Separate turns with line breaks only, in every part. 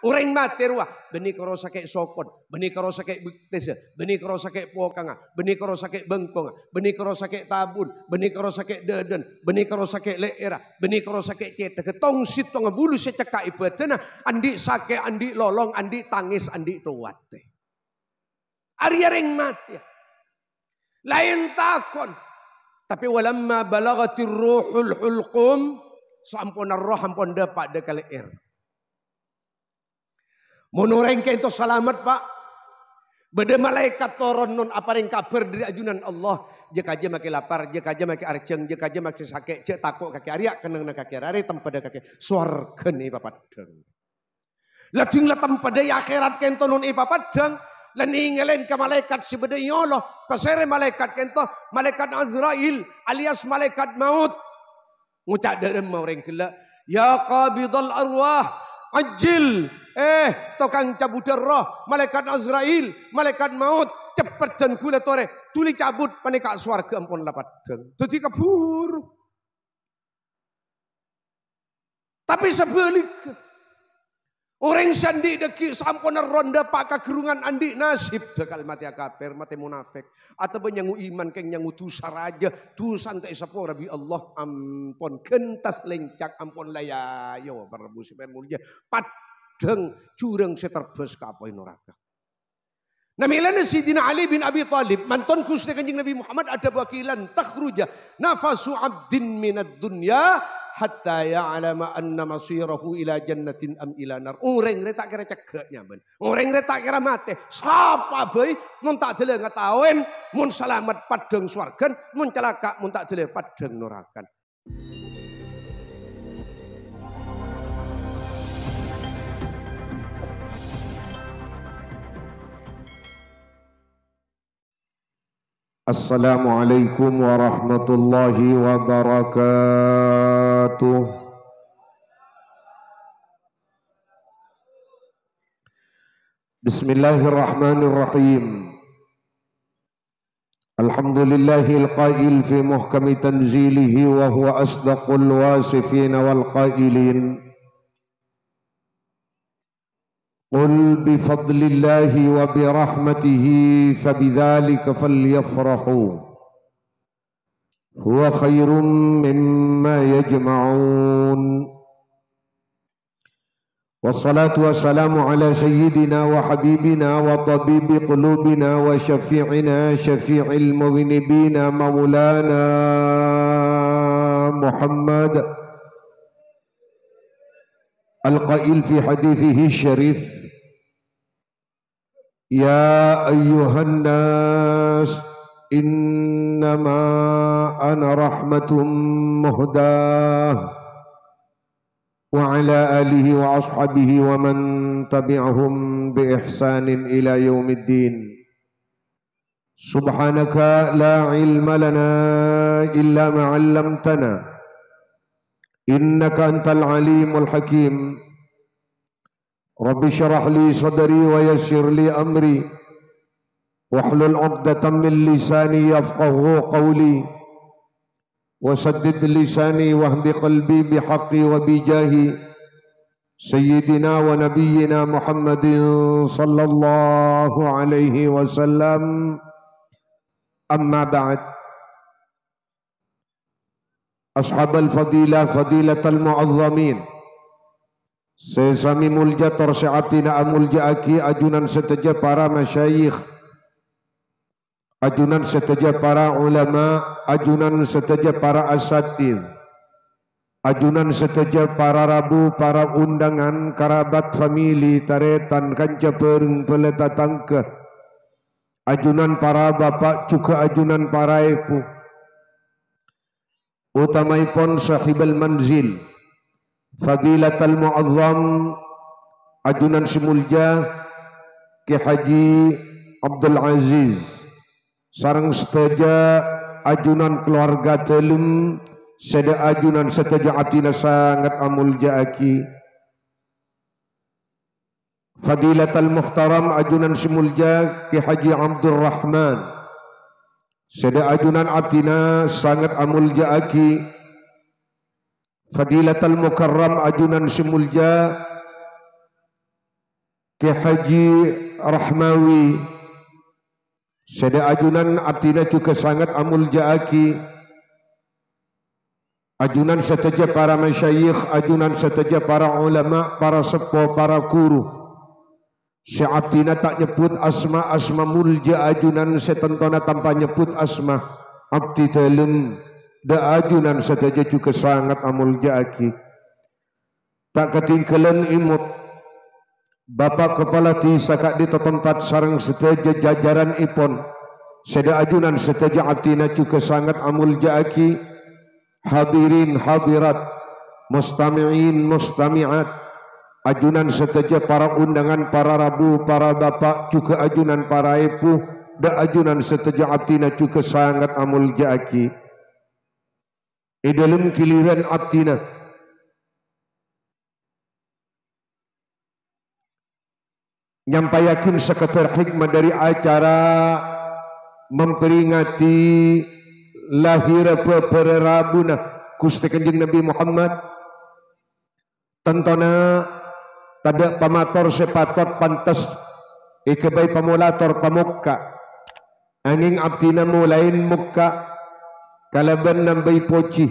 Orang mati ruah. Beni karo sakit sokon. Beni karo sakit buktis. Beni karo sakit pokang. Beni karo sakit bengkong. Beni karo sakit tabun. Beni karo sakit deden. Beni karo sakit leera. Beni karo sakit ceta. Ketong sitong bulu secekak ibetena. Andi sakit, andi lolong, andi tangis, andi tuwate. Arya ring mati. Lain takon. Tapi walamma balagatir ruhul hulqum. Sampun roh ampun dapat dekal ir. Menureng itu selamat pak. Beda malaikat turun nun apa yang kabar dari ajunan Allah. Jika aja makin lapar, jika aja makin arceng, jika aja makin sakit, cek takut kaki ariak, kenang na kaki ari, tempat kaki suarga nih papat deng. Lajeng lah tempat akhirat kento nun ipapat deng. Lan ingelen ke malaikat si beda Allah. Pasere malaikat kento, malaikat Azrail alias malaikat maut. Ngucak dari mau kela. Ya qabidal arwah, ajil Eh, tokang cabut roh, malaikat Azrail, malaikat maut, cepat dan gula tore, tuli cabut panika swarga ampun lapat. Jadi kabur. Tapi sebaliknya, Orang sandi deki sampun ronda pak kagerungan andi nasib. Dekal mati kafir mati munafik. Atau nyangu iman keng nyangu tusa raja. Tusan tak sepora bi Allah ampun kentas lencak ampun layayo para busi mulia. Pat deng curang seterbes kapoi neraka. Namilana Sidina Ali bin Abi Talib, mantan kusne kanjeng Nabi Muhammad ada wakilan takhruja nafasu abdin minad dunya hatta ya'lama anna masirahu ila jannatin am ila nar. Ureng re tak kira cegeknya ben. Ureng re tak kira mate. Sapa bae mun tak dele ngetawen mun selamat padang swargan, mun celaka mun tak dele padang neraka.
السلام عليكم ورحمة الله وبركاته. بسم الله الرحمن الرحيم. الحمد لله القائل في محكم تنزيله وهو أصدق الواصفين والقائلين. قل بفضل الله وبرحمته فبذلك فليفرحوا. هو خير مما يجمعون. والصلاة والسلام على سيدنا وحبيبنا وطبيب قلوبنا وشفيعنا شفيع المذنبين مولانا محمد القائل في حديثه الشريف. يا أيها الناس إنما أنا رحمة مهداة. وعلى آله وأصحابه ومن تبعهم بإحسان إلى يوم الدين. سبحانك لا علم لنا إلا ما علمتنا. إنك أنت العليم الحكيم. رب اشرح لي صدري ويسر لي أمري. واحلل عقدة من لساني يفقه قولي. وسدد لساني واهد قلبي بحقي وبجاهي. سيدنا ونبينا محمد صلى الله عليه وسلم. أما بعد. أصحاب الفضيلة فضيلة المعظمين. Sesami mulja terseatina amulja aki ajunan seteja para masyayikh Ajunan seteja para ulama Ajunan seteja para asatid Ajunan seteja para rabu Para undangan Karabat famili Taretan kanca pereng peleta tangke Ajunan para bapak Juga ajunan para ibu. Utamaipun sahibal manzil Fadilatul Muazzam Ajunan Simulja Ki Haji Abdul Aziz. Sarang seteja Ajunan keluarga telum Seda ajunan seteja atina sangat amul jaaki. Fadilatul Muhtaram Ajunan Simulja Ki Haji Abdul Rahman. Seda ajunan atina sangat amul jaaki Fadilatul Mukarram ajunan semulja Ki Haji Rahmawi. Seda ajunan artinya juga sangat amul jaaki Ajunan setaja para masyayikh Ajunan setaja para ulama Para sepo, para guru. Si artinya tak nyebut asma Asma mulja ajunan Setentona tanpa nyebut asma. Abdi dalam Da ajunan setaja juga sangat amul jaaki. Tak ketinggalan imut. Bapak Kepala Tisa Kak di tempat sarang seteja jajaran ipon. Seda ajunan seteja atina juga sangat amul jaaki. Hadirin hadirat Mustami'in mustami'at. Ajunan seteja para undangan para rabu para bapak juga ajunan para ibu. Dan ajunan seteja atina juga sangat amul jaaki Di dalam kiliran atina nyampaikan seketar hikmah dari acara memperingati lahir peperabuna Gusti Kanjeng Nabi Muhammad. Tentana tada pamator sepatot pantas. Ikebay pamulator pamukka angin abdina mulain mukka kalaban nambay poci.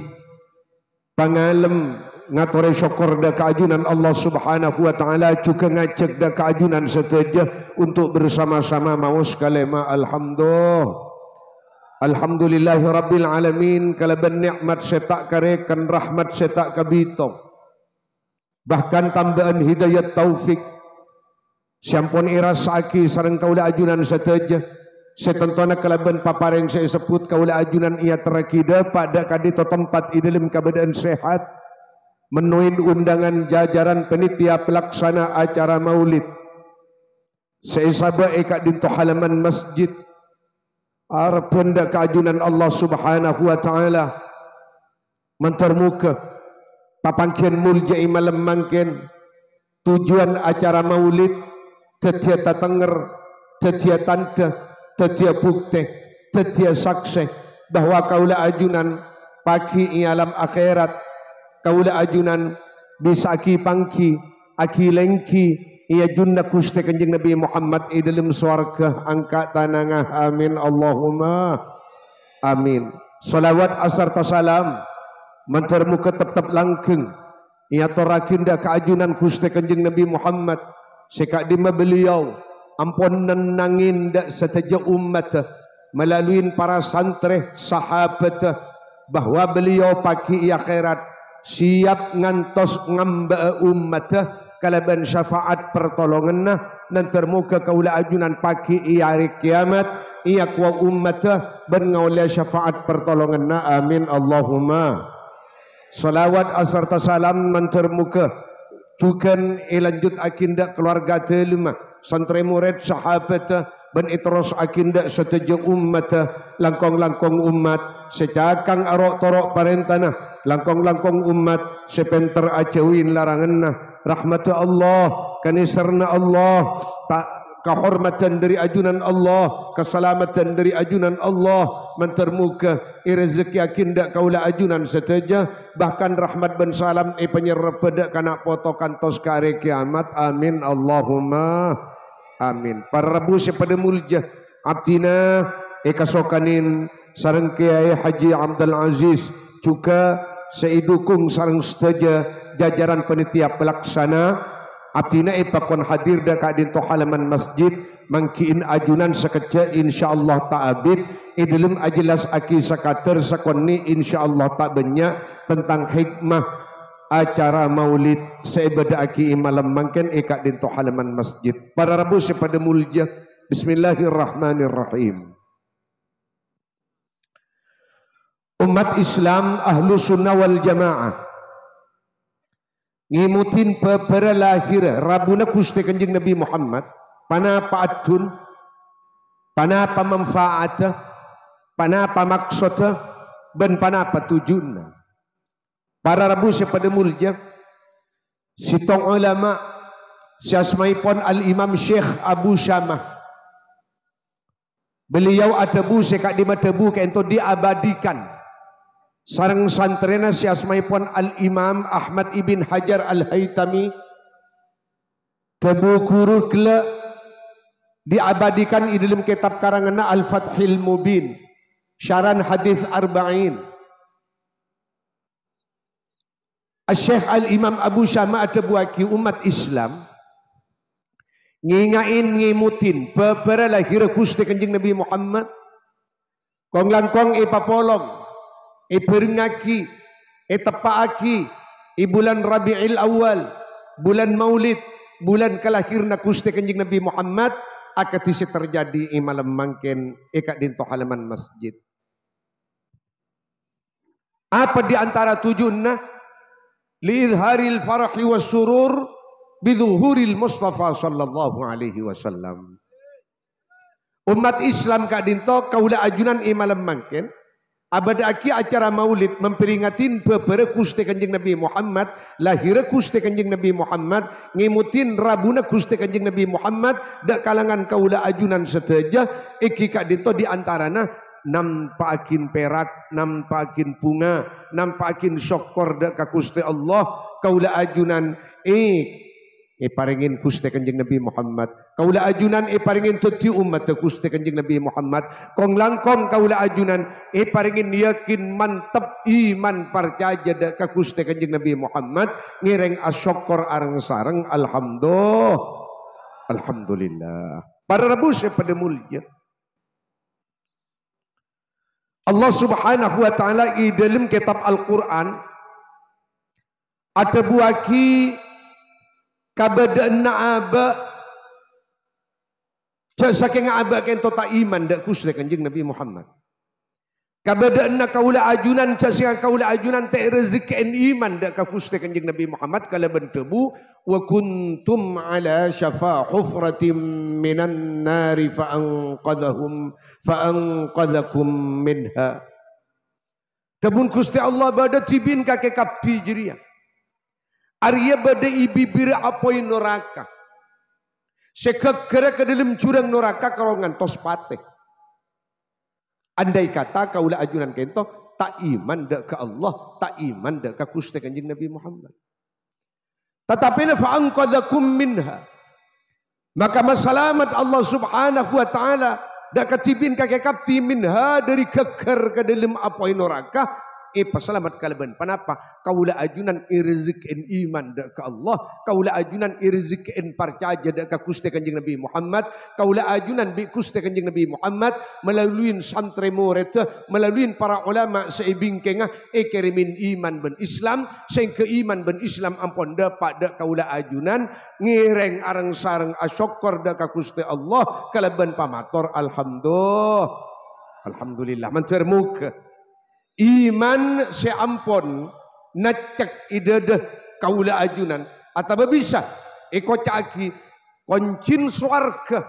Pangalem ngatore syukur da keajunan Allah Subhanahu wa taala juga ngajak da keajunan seteja untuk bersama-sama maus kalema alhamdulillah. Alhamdulillahi Rabbil Alamin Kalaban nikmat setak karekan rahmat setak kabito Bahkan tambahan hidayat taufik. Siampun irasaki sarang kaulah ajunan seteja Setentona kalaban papareng saya sebut kaulah ajunan ia terakida pada kadito tempat di dalam keadaan sehat menuin undangan jajaran penitia pelaksana acara maulid. Seisaba eka dinto halaman masjid. Arpenda keajunan Allah subhanahu wa ta'ala. Mentermuka papangkian muljai malam mangkin tujuan acara maulid tetia tatenger tetia tante tetia bukti tetia saksi bahwa kaulah ajunan pagi alam akhirat. Kaula ajunan bisa aki pangki aki lengki. Ia junna kuste kanjeng Nabi Muhammad i dalam swarga angkat tanangah. Amin Allahumma. Amin. Salawat asar tasalam mentermuka tetap langkeng. Ia torakinda keajunan kuste kanjeng Nabi Muhammad. Sekak dima beliau ampun nenangin dak setaja umat melalui para santri sahabat bahwa beliau pagi akhirat siap ngantos ngamba umat kalaban syafaat pertolongan dan termuka kaula ajunan pagi iya hari kiamat iya kuwa umat ben syafaat pertolongan. Amin Allahumma. Salawat asarta salam mentermuka cukan ilanjut akinda keluarga telima santri murid sahabat ben itros akinda setuju umat langkong-langkong umat secakang arok torok parentana langkong-langkong umat sepenter acewin laranganna rahmatu Allah kanisarna Allah kehormatan dari ajunan Allah keselamatan dari ajunan Allah. Mentermuka rezeki akinda kaula ajunan seteja bahkan rahmat ben salam e penyerap pedak kana potokan tos kare kiamat. Amin Allahumma Amin. Para rabu pada mulja abdina ekasokanin sarang kiai Haji Abdul Aziz juga seidukung sarang setuja jajaran penitia pelaksana. Abdina ipakon hadir dak to halaman masjid mangkiin ajunan sekecil insyaallah ta'abid idilum ajelas aki sakater sakonni insyaallah tak banyak tentang hikmah acara maulid seibada aki malam mangken ikat dinto halaman masjid. Para rabu pada mulja bismillahirrahmanirrahim. Umat Islam ahlu sunnah wal jamaah. Ngimutin pepera lahir rabuna kusti kanjeng Nabi Muhammad. Pana paatun pana pamanfaat pana pamaksud ben pana patujun Para rabu pada mulja Sitong ulama Siasmaipon Al-Imam Syekh Abu Syamah. Beliau ada bu sekak di bu ke ento diabadikan. Sarang santrena siasmaipon Al-Imam Ahmad Ibn Hajar Al-Haytami
Tebu kurukla diabadikan di dalam kitab karangan Al-Fathil Mubin. Syaran hadis arba'in. Syekh Al-Imam Abu Syama Atabuaki umat Islam ngingain ngimutin pepera lahir kusti kanjeng Nabi Muhammad kong langkong e papolong e peringaki e tepaaki e bulan Rabiul Awal bulan Maulid bulan kelahirna kusti kanjeng Nabi Muhammad akatisi terjadi e malam mangken e kak dinto halaman masjid apa di antara tujuannya liidharil farahi was surur bizuhuril Mustafa sallallahu alaihi wasallam. Umat Islam kak dinto kaula ajunan imalam mangken abada aki acara maulid memperingatin pepere kuste kanjeng Nabi Muhammad lahir kuste kanjeng Nabi Muhammad ngemutin rabuna kuste kanjeng Nabi Muhammad dak kalangan kaula ajunan seteja iki kak dinto di antarana nampakin perak nampakin bunga nampakin syokor dak kakuste Allah kaula ajunan eh e paringin kuste kanjeng Nabi Muhammad. Kaula ajunan e paringin tuti umat kuste kanjeng Nabi Muhammad. Kong langkong kaula ajunan e paringin yakin mantap iman percaya da ka kuste kanjeng Nabi Muhammad. Ngireng asyokor arang sarang alhamdulillah. Alhamdulillah. Para rabu pada mulia. Allah Subhanahu wa taala di dalam kitab Al-Qur'an ada buaki kabadaan na aba saking aba ken tota iman dak kusle kanjeng Nabi Muhammad kabadaan na kaula ajunan saking kaula ajunan te rezeki iman dak kusle kanjeng Nabi Muhammad kala bentebu wa kuntum ala syafa hufratin minan nari fa anqadhahum fa anqadhakum minha tabun kusti Allah bada tibin kake kapi jiriya Arya badai bibir apoi neraka. Sekekera ke dalam curang neraka kalau ngantos pate. Andai kata kaulah ajunan kento tak iman dak ke Allah, tak iman dak ke kusti kanjeng Nabi Muhammad. Tetapi fa'anqadhakum minha. Maka masalamat Allah Subhanahu wa taala dak kecipin kakek kapti minha dari keker ke dalam apoi neraka e pasalamat kalaban panapa? Kaula ajunan irzik en iman dak ka Allah. Kaula ajunan irzik en percaya dak ka kuste kanjeng Nabi Muhammad. Kaula ajunan bi kuste kanjeng Nabi Muhammad. Melalui santri murid melalui para ulama seibingkenga e kerimin iman ben Islam. Sing ke iman ben Islam ampun dapat dak kaula ajunan. Ngireng arang sareng asyokor dak ka kuste Allah. Kalaban pamator. Alhamdulillah. Alhamdulillah. Mencermuk iman seampun nacak idede kaula ajunan. Atau bisa iko caki koncin suarga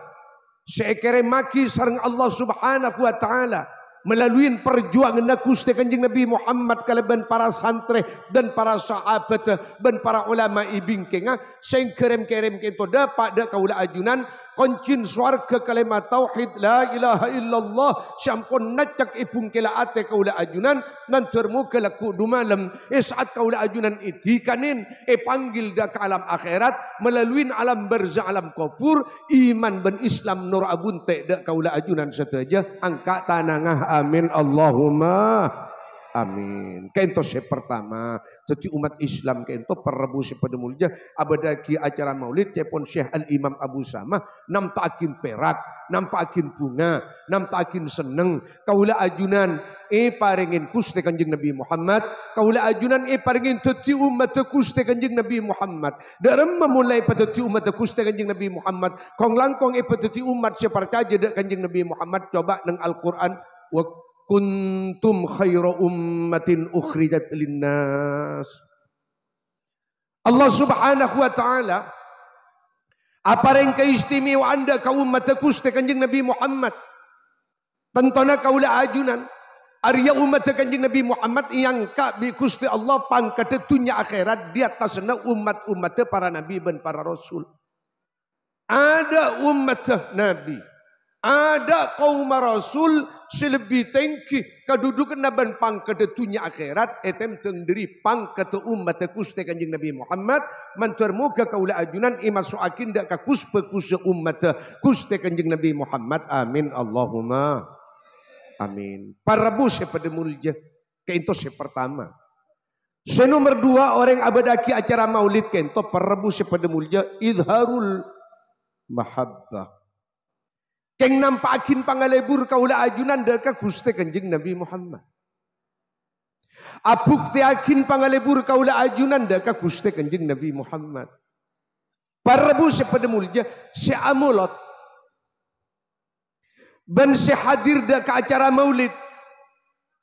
seekere maki sarang Allah subhanahu wa ta'ala melalui perjuangan nakuste kanjeng Nabi Muhammad kalaban para santri dan para sahabat dan para ulama ibingkenga sing kerem-kerem kento dapat dak kaula ajunan koncin swarga kalimat tauhid la ilaha illallah syampun nacak ipung kela ate kaula ajunan nan termu kala kudu malam e saat kaula ajunan itikanin e panggil dak ke alam akhirat melalui alam barzah alam kubur iman ben Islam nur abun te dak kaula ajunan saja angkat tanangah amin Allahumma Amin. Kento se pertama, jadi umat Islam kento perrebu pada mulia abadaki acara maulid cepon Syekh Al Imam Abu Sama nampakin perak, nampakin bunga, nampakin seneng. Kaula ajunan e paringin kuste kanjeng Nabi Muhammad, kaula ajunan e paringin teti umat kuste kanjeng Nabi Muhammad. Dalam memulai pateti umat kuste kanjeng Nabi Muhammad, kong langkong e pateti umat seperti aja kanjeng Nabi Muhammad coba nang Al-Qur'an kuntum khaira ummatin ukhrijat linnas. Allah subhanahu wa ta'ala apa yang keistimewaan anda kaum mataku kanjeng Nabi Muhammad. Tentona kaula ajunan. Arya umat kanjeng Nabi Muhammad yang ka bi Allah pangkat dunia akhirat di atas umat-umat para nabi dan para rasul. Ada umat nabi Ada kaum rasul selebih tinggi kedudukan naban pang kedetunya akhirat etem tendiri pang kete umat kuste kanjeng Nabi Muhammad. Mantur muka kaula ajunan imasu akin dak kakus pekusa umat kuste kanjeng Nabi Muhammad. Amin Allahumma. Amin. Para bus pada mulja kento se pertama. Se nomor dua orang abadaki acara maulid kento para bus pada mulja idharul mahabbah Keng nampakin pangalebur kaula ajunan deka Gusti Kanjeng Nabi Muhammad. Apuk akin pangalebur kaula ajunan deka Gusti Kanjeng Nabi Muhammad. Parabu sepada mulja si amulot. Ben si hadir deka acara maulid.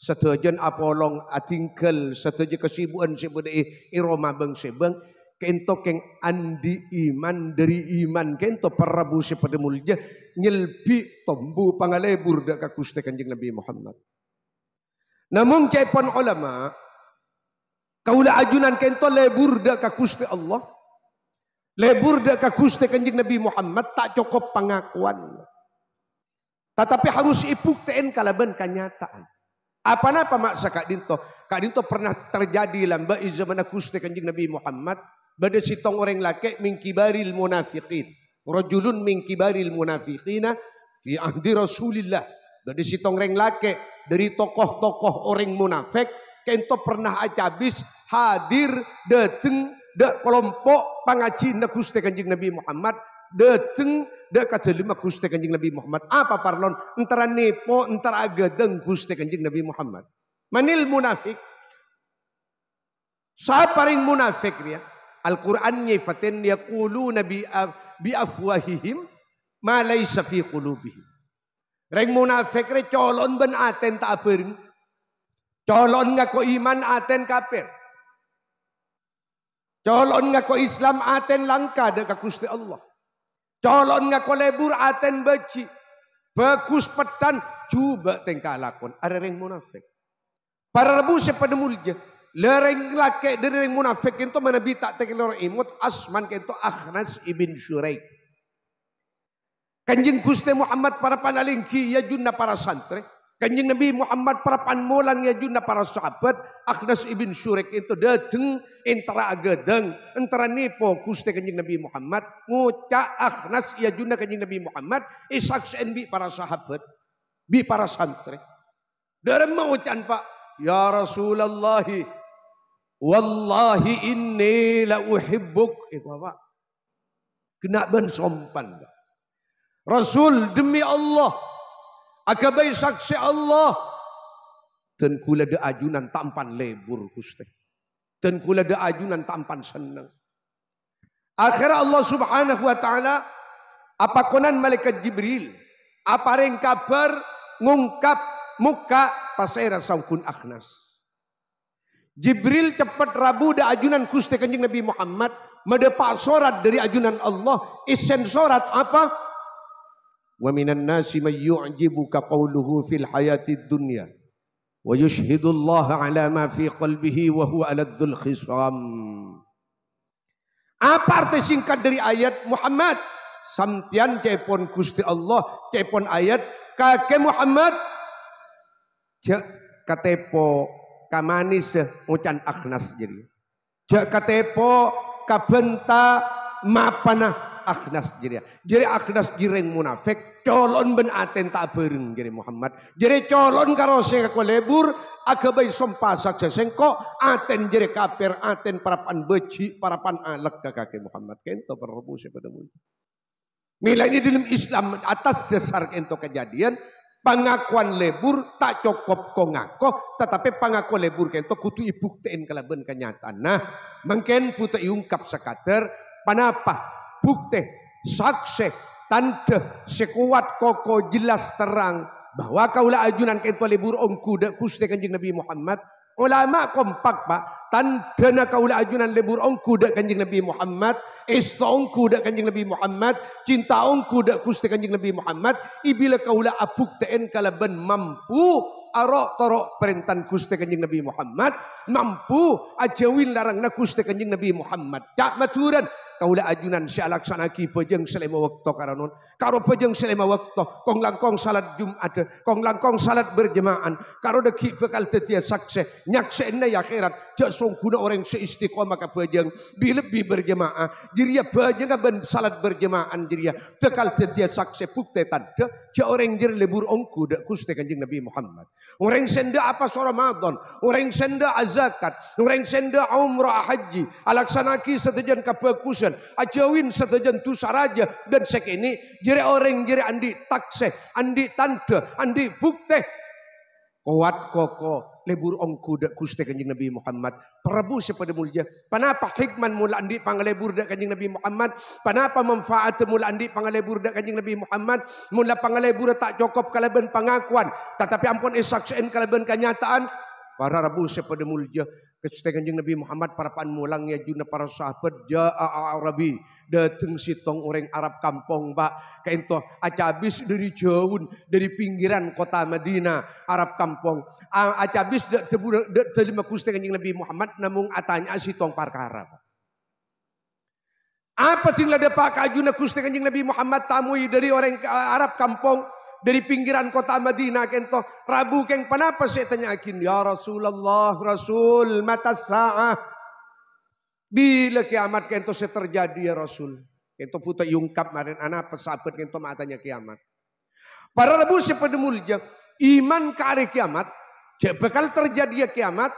Setujan apolong atingkel, setuju kesibuan sebuah iroma bang sebang kento keng andi iman dari iman kento parabu sepada mulja nyelpi tombu pangalebur dak kakuste kanjeng Nabi Muhammad. Namun cepon ulama kaula ajunan kento lebur dak kakuste Allah. Lebur dak kakuste kanjeng Nabi Muhammad tak cukup pengakuan. Tetapi harus ipukteen kalaban kenyataan. Apa napa maksa Kak Dinto? Kak Dinto pernah terjadi lamba zaman akuste kanjeng Nabi Muhammad Bada sitong orang laki mingkibaril munafiqin. Rajulun mingkibaril munafiqina fi ahdi Rasulillah. Bada sitong orang laki dari tokoh-tokoh orang munafik. Kento pernah acabis hadir dateng de kelompok pangaci na kanjeng Nabi Muhammad. Dateng de kata lima kuste kanjeng Nabi Muhammad. Apa parlon? Antara nepo, antara agadeng kuste kanjeng Nabi Muhammad. Manil munafik. Siapa ring munafik dia? Al-Quran nyifatin yaquluna bi bi afwahihim ma laysa fi qulubihim. Reng munafik re colon ben aten tak aperin. Colon ngako iman aten kafir. Colon ngako Islam aten langka dek Gusti Allah. Colon ngako lebur aten beci. Bagus petan coba tengkah lakon. Ada reng munafik. Para rebu sepada mulia. Lereng laki dari lereng munafik itu mana bita tekelor imut asman itu Akhnas ibn Syuraik. Kanjeng Gusti Muhammad para panalingki ya junna para santri. Kanjeng Nabi Muhammad para panmulang ya junna para sahabat. Akhnas ibn Syuraik itu datang antara agadang antara nipo Gusti kanjeng Nabi Muhammad ngucak Akhnas ya junna kanjeng Nabi Muhammad isak bi para sahabat bi para santri. Dari mengucap Pak Ya Rasulullah Wallahi inni la uhibbuk. Eh bapak. Kena ben sompan. Rasul demi Allah. Akabai saksi Allah. Dan kula de ajunan tampan lebur kuste. Dan kula de ajunan tampan senang. Akhir Allah subhanahu wa ta'ala. Apa konan malaikat Jibril. Apa ring kabar ngungkap muka pasera saukun akhnas. Jibril cepat rabu da ajunan kusti kanjeng Nabi Muhammad. Medepak sorat dari ajunan Allah. Isen sorat apa? Wa minan nasi man yu'jibuka qawluhu fil hayati dunya. Wa yushhidu Allah ala ma fi qalbihi wa huwa aladdul khisam. Apa arti singkat dari ayat Muhammad? Sampian cepon kusti Allah. Cepon ayat. Kakek Muhammad. Katepo kamanis ucan akhnas jadi. Jak katepo kabenta mapana akhnas jadi. Jadi akhnas jireng munafik colon ben aten tak bereng jadi Muhammad. Jadi colon karo sing lebur agabai sompasak sesengko aten jadi kafir aten parapan beci parapan alek ke kaki Muhammad kento perbu pada mulia. Nilai ini dalam Islam atas dasar kento kejadian Pengakuan lebur tak cukup ko ngako, tetapi pengakuan lebur kento kutu ibuktiin kalaban kenyataan. Nah, mungkin putu iungkap sekater, panapa bukti, saksi, tanda, sekuat koko jelas terang bahwa kaulah ajunan kento lebur ongku dak kuste kanjeng Nabi Muhammad. Ulama kompak pak, tanda kaulah ajunan lebur ongku dak kanjeng Nabi Muhammad Istaungku dak kanjeng Nabi Muhammad, cinta ongku dak kusti kanjeng Nabi Muhammad, ibila kaula apuk teen kalaban mampu arok torok perintan kusti kanjeng Nabi Muhammad, mampu ajawin larang na kusti kanjeng Nabi Muhammad. Cak maturan, kaula ajunan si alaksanaki pejeng selema waktu karanon. Karo pejeng selema waktu kong langkong salat jumat kong langkong salat berjemaah. Karo deki bekal tetia sakse nyakse ya akhirat jak songkuna orang se istiqomah ka pejeng. Bi lebih berjemaah jiria pejeng ben salat berjemaah jiria tekal tetia sakse bukte tanda jak orang jir lebur ongku dak kuste kanjeng Nabi Muhammad. Orang senda apa Ramadan orang senda azakat orang senda umrah haji. Alaksanaki setujan kapakusan ajawin setujan tu saraja dan sekini jere orang jere andi takse andi tante andi bukte kuat koko lebur ongku dak kuste kanjeng Nabi Muhammad. Prabu sepada mulia panapa hikman mula andi pangalebur dak kanjeng Nabi Muhammad? Panapa manfaat mula andi pangalebur dak kanjeng Nabi Muhammad? Mula pangalebur tak cukup kalaban pengakuan. Tetapi ampun isaksien kalaban kenyataan para rabu sepada mulia Kesutai kanjeng Nabi Muhammad para pan mulang ya juna para sahabat ja'a Arabi datang sitong orang Arab kampung pak. Kainto acabis dari jauh dari pinggiran kota Madinah Arab kampung acabis dak terima kustai kanjeng Nabi Muhammad namun atanya sitong perkara apa tinggal depak kajuna kustai kanjeng Nabi Muhammad tamui dari orang Arab kampung dari pinggiran kota Madinah kento Rabu keng panapa saya tanyakin ya Rasulullah Rasul mata sa'ah. Bila kiamat kento saya terjadi ya Rasul. Kento puta yungkap marin anak pesahabat kento matanya kiamat. Para Rabu sepada mulia iman ke hari kiamat cek bakal terjadi ya kiamat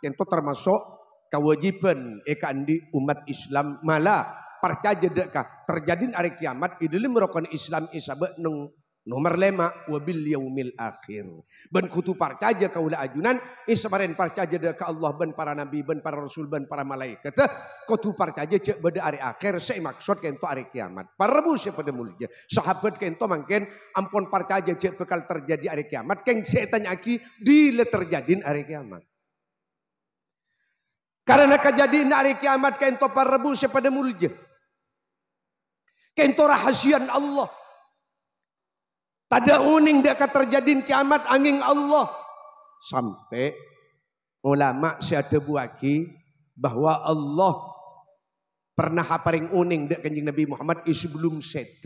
kento termasuk kewajiban eka andi umat Islam malah percaya dekah terjadi hari kiamat idilim merokon Islam isabe neng Nomor lima, wabil yaumil akhir. Ben kutu parcaja kaula ajunan, ismaren parcaja ke Allah ben para nabi, ben para rasul, ben para malaikat. Kutu parcaja cek beda hari akhir, saya maksud kento hari kiamat. Para rebu pada mulia. Sahabat kento mungkin ampun parcaja cek bekal terjadi hari kiamat. Keng setan aki dile terjadi hari kiamat. Karena kejadian hari kiamat kento para rebu pada mulia. Kento rahasian Allah. Tada uning dia akan terjadi kiamat angin Allah. Sampai ulama siada buaki bahwa Allah pernah paling uning dia kanjing Nabi Muhammad sebelum set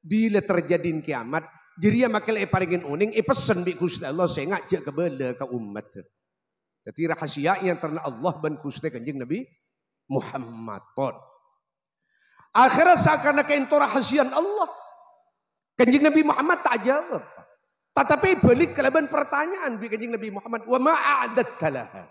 bila terjadi kiamat jadi makal e paringin uning e pesen bi Gusti Allah saya ngajak ke bela ke umat. Jadi rahasia yang terna Allah ban Gusti kanjing Nabi Muhammad. Akhirat seakan-akan itu rahasia Allah. Kanjeng Nabi Muhammad tak jawab. Tetapi balik kelebihan pertanyaan bi kanjeng Nabi Muhammad. Wa ma'adat kalaha.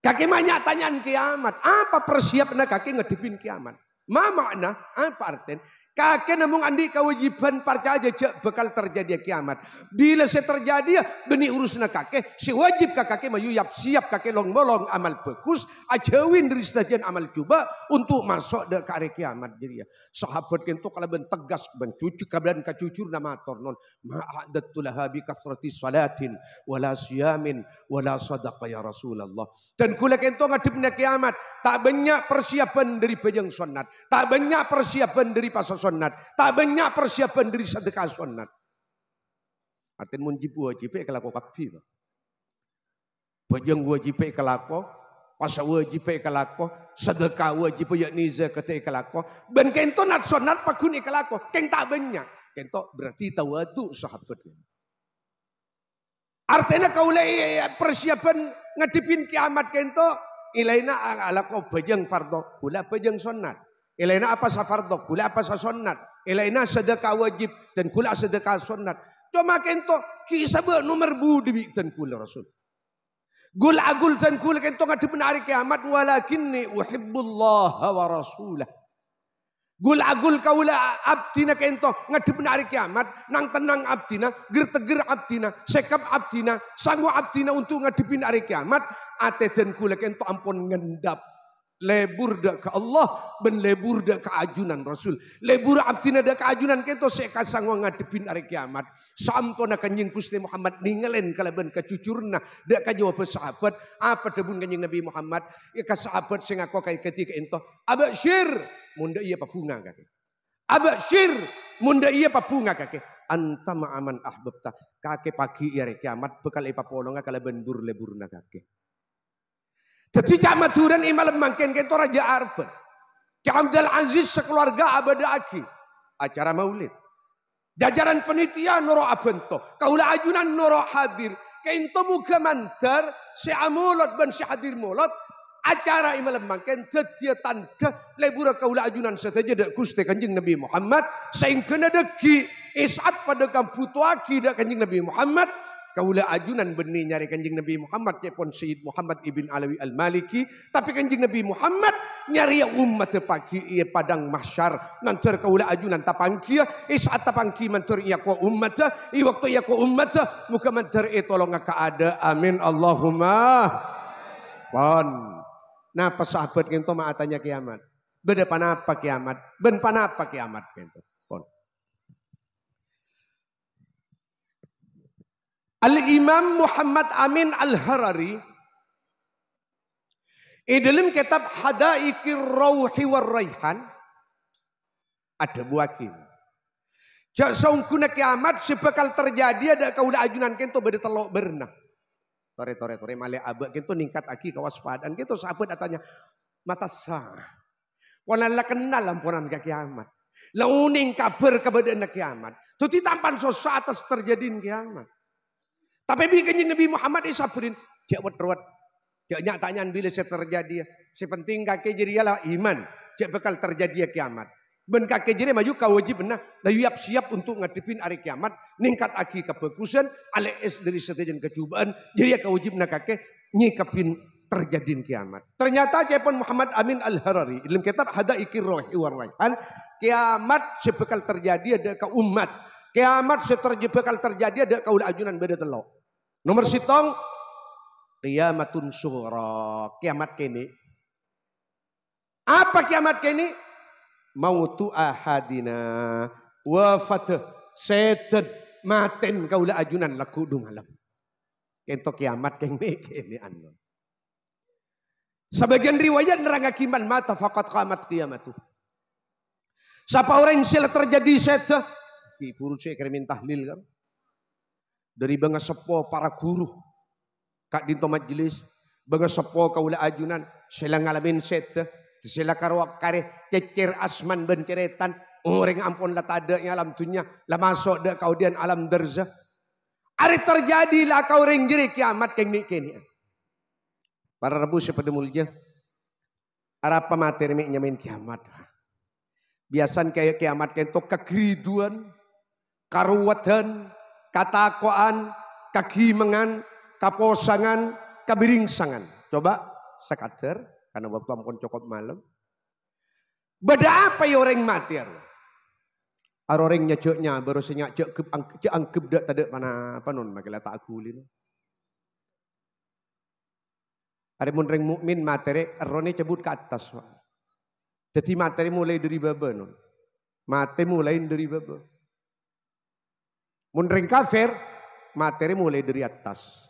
Kaki banyak tanyaan kiamat. Apa persiapan kaki ngedipin kiamat? Ma makna? Apa artinya? Kakek namun andi kewajiban percaya cek bekal terjadi kiamat. Bila saya terjadi beni urusna kakek, si wajib kakek mayu yap siap kakek long molong amal bagus, ajawin dari sedajian amal coba untuk masuk ke hari kiamat jadi ya. Sahabat kento kalau ben tegas ben cucu kabelan kacucur nama tornon ma'adatul lahabi kasrati salatin wala siyamin wala sadaqa ya Rasulullah. Dan kula kento ngadepnya kiamat tak banyak persiapan dari pejang sunat, tak banyak persiapan dari pasal sunat. Tak banyak persiapan diri sedekah sunat. Artinya munjib wajib kelako kafi. Pejeng wajib kelako. Pasal wajib kelako. Sedekah wajib yakni zakat kelako. Ben kento nat sunat pakun kelako. Keng tak banyak. Kento berarti tawadu sahabat. Artinya kau persiapan ngadipin kiamat kento. Ilaina ala kau pejeng fardo. Kula pejeng sunat. Ilaina apa safardo, kula apa sa sunnat. Ilaina sedekah wajib dan kula sedekah sunnat. Cuma kento kisah be nomor budi bi dan kula rasul. Gul agul dan kula kento ngadu menarik kiamat walakinni uhibbullah wa rasulah. Gul agul kaula abdina kento ngadu menarik kiamat nang tenang abdina, gerteger abdina, sekap abdina, sanggup abdina untuk ngadepin hari kiamat. Ate dan kula kento ampun ngendap lebur dak ke Allah ben lebur dak ke ajunan Rasul. Lebur abdina dak ke ajunan kento seka sangwa ngadepin hari kiamat. Sampona kanjeng Gusti Muhammad ningelen kalaban kecucurna dak ka jawab sahabat apa debun kanjeng Nabi Muhammad? Ya ka sahabat sing aku kaya ketika ento abasyir munda iya papunga kake? Abasyir munda iya papunga kake? Anta ma'aman ahbabta. Kake pagi hari kiamat bekal ipapolonga kalaban bur leburna kake jadi cak maduran imal mangken raja arben. Ki Abdul Aziz sekeluarga abada aki. Acara maulid. Jajaran penitia noro abento. Kaula ajunan noro hadir. Kento muka mantar si amulot ban si hadir. Acara imalam mangken tetia tanda lebura kaula ajunan saja dak kuste kanjeng Nabi Muhammad. Saing kena deki isat pada kamputu aki dak kanjeng Nabi Muhammad. Kaula ajunan benih nyari kanjeng Nabi Muhammad pun Sayyid Muhammad ibn Alawi al-Maliki. Tapi kanjeng Nabi Muhammad nyari umat pagi ia padang mahsyar. Nanti kaula ajunan tapangki isat tapangki mantur ia ko umat i waktu ia ko umat muka mantur e tolong ada amin Allahumma. Pon. Napa sahabat kento maatanya kiamat? Beda panapa kiamat? Ben panapa kiamat kento? Al-Imam Muhammad Amin Al-Harari di dalam kitab Hadaikir Rauhi war Raihan ada buakin. Jak saungkuna kiamat sebekal terjadi ada kaulah ajunan kento beda telok berna. Tore tore tore male abek kento ningkat aki kewaspadaan kento sahabat datanya mata sah. Wanala kenal lampuran ke kiamat. Launing kabar kepada kiamat. Tuti tampan sosa atas terjadi kiamat. Tapi bikin Nabi Muhammad isaburin. Cek wat rawat. Cek nyak tanyaan bila saya terjadi. Sepenting kakek jadi ialah iman. Cek bakal terjadi kiamat. Ben kakek jadi maju kau wajib benar. Dan siap siap untuk ngadepin hari kiamat. Ningkat aki kebagusan. es dari setejan kecubaan. Jadi kau wajib nak kakek nyikapin terjadi kiamat. Ternyata pun Muhammad Amin Al-Harari. Dalam kitab Hada Ikir Rohi Warwaihan. Kiamat sebekal terjadi ada ke umat. Kiamat seterjebakal terjadi ada kau ajunan beda telok. Nomor sitong kiamatun sughra, kiamat kini. Apa kiamat kini? Mautu ahadina wafat setan maten kaula ajunan laku dung alam. Kento kiamat kini kini anu. Sebagian riwayat nerangga kiman mata fakat kiamat kiamatu. Siapa orang yang sila terjadi setan? Ibu saya kirimin tahlil kan dari bangga sepo para guru. Kak dinto majelis bangga sepo kaula ajunan sila ngalamin set sila karwak kare cecer asman ben ceretan orang ampun lah yang alam tunya lah masuk dak kau dian alam derza. Hari terjadi lah kau ringgiri kiamat keng kini para rebu sepada mulia apa materi mi nyamin kiamat? Biasan kayak kiamat kento kegeriduan karuwatan katakoan, kagimengan, kaposangan, kabiringsangan. Coba sekater karena waktu ampun cukup malam. Beda apa ya orang mati ya? Aroreng nyeceknya baru senyak cek ke cek angkep dak tade mana apa non makila tak akulin. Ada mun mukmin materi arone cabut ke atas. Jadi materi mulai dari baba non. Mate mulai dari baba. Munring kafir, materi mulai dari atas.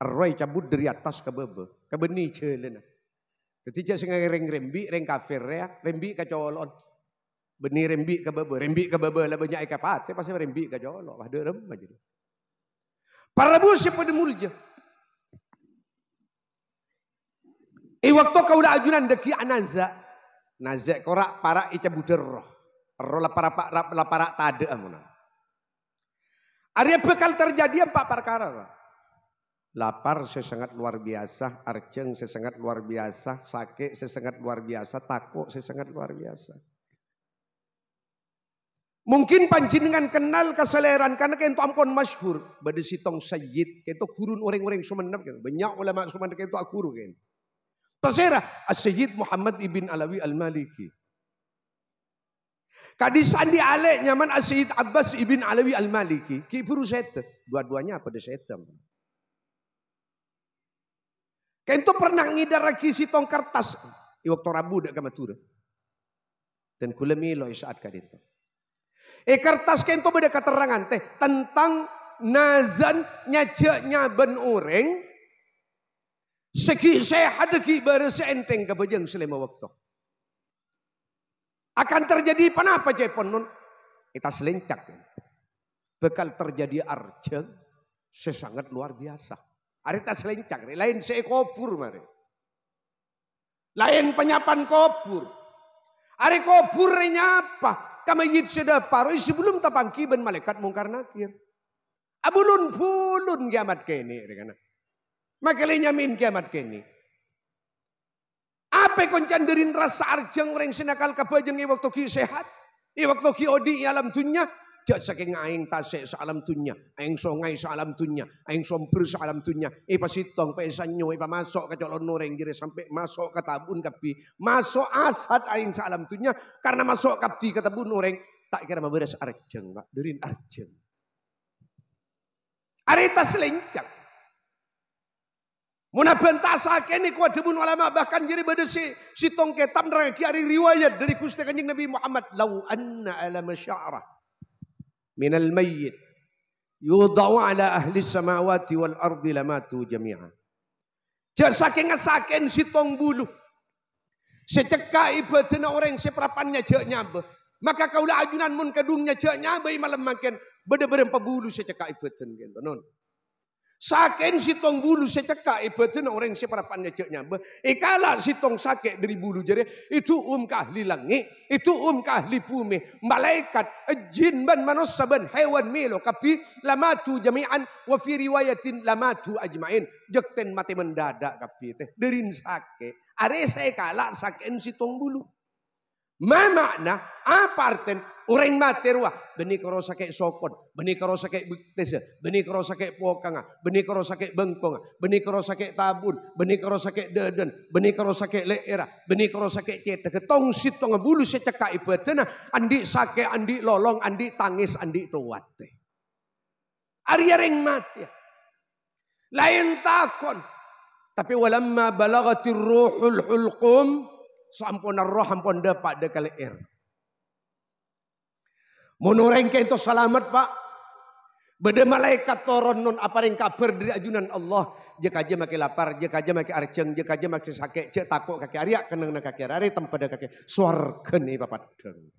Roy cabut dari atas ke bebe, ke benih celena. Ketika sengaja reng rembi, reng kafir ya, rembi ke colon. Benih rembi ke bebe, rembi ke bebe lah banyak ikat pate, pasti rembi ke colon. Wah, derem aja. Para busi pada mulja. Eh waktu kau dah ajunan deki anaza, nazak korak para ica buder roh. Roh la para la para tade amunah. Ada bekal terjadi empat perkara. Lapar sesangat luar biasa, arceng sesangat luar biasa, sakit sesangat luar biasa, takut sesangat luar biasa. Mungkin panjenengan kenal keseleran karena itu ampun masyhur. Bade sitong sayyid, itu kurun orang-orang sumenep. Banyak ulama sumenep itu akuru. Terserah, As-Sayyid Muhammad ibn Alawi Al-Maliki. Kadis Andi Ale nyaman Asyid Abbas ibn Alawi al-Maliki. Ki buru setan. Dua-duanya apa setan. Kento pernah ngidar lagi si tong kertas. I waktu Rabu dak kamatura. Dan kula milo saat kadito. E kertas kento beda keterangan teh tentang nazan nyajaknya ben orang segi sehat ki barese enteng kabajang selama waktu. Akan terjadi apa Jepon nun? Kita selincak. Bekal terjadi arjeng sesangat luar biasa. Hari tak selincak, lain seekopur mari. Lain penyapan kubur. Are kubur nyapa. Kamayit sedaparo sebelum tapangkiban malaikat mungkar nakir. Abulun pulun kiamat kene. Makalinya min kiamat kene. Apa koncan derin rasa arjang orang sinakal kabajang i waktu ki sehat. I waktu ki odi alam dunya. Jak saking aing tasek sa alam. Aing songai sa alam. Aing somber sa alam dunya. I pasitong pa isanyo. I pamasok ka colon noreng gire sampai masuk ke tabun kapi. Masuk asat aing sa alam dunya. Karena masuk kapi ke tabun noreng. Tak kira maberes arjang. Derin arjang. Aritas lencang. Muna bentasake ni kuat debun ulama bahkan jadi pada si si tongketam hari riwayat dari Gusti Kanjeng Nabi Muhammad lau anna ala masyara min al mayyit yudau ala ahli samawati wal ardi lamatu jami'a. Jadi saking saking si tong bulu seceka ibadana orang seperapannya jek nyambe maka kaulah ajunan mun kedungnya jek nyambe malam makin beda-beda pabulu seceka ibadan gitu non. Saken sitong bulu secekak ibatin orang separapannya ceknya. Ikala sitong sakit dari bulu jadi itu um kahli langit, itu um kahli bumi, malaikat, jin ban manusia ban hewan melo kapi lamatu jami'an wa fi riwayatin lamatu ajmain. Jekten mati mendadak kapi teh derin sakit. Are saya kala saken sitong bulu. Ma makna apa arten orang mati ruah. Beni karo sakit sokon beni karo sakit buktes beni karo sakit pokang beni karo sakit bengkong beni karo sakit tabun beni karo sakit deden beni karo sakit leera beni karo sakit cete ketong sitong bulu seceka ibetena andi sakit andi lolong andi tangis andi tuwate. Ari ring mati. Lain takon. Tapi walamma balagatir ruhul hulqum sampun roh ampun dapat dekal er. Menureng itu selamat pak. Beda malaikat turun non apa yang kabar dari ajunan Allah. Jika aja makin lapar, jika aja makin arceng, jika aja makin sakit, cek takut kaki ariak kenang nak kaki ari tempat kaki suarga nih papat deng.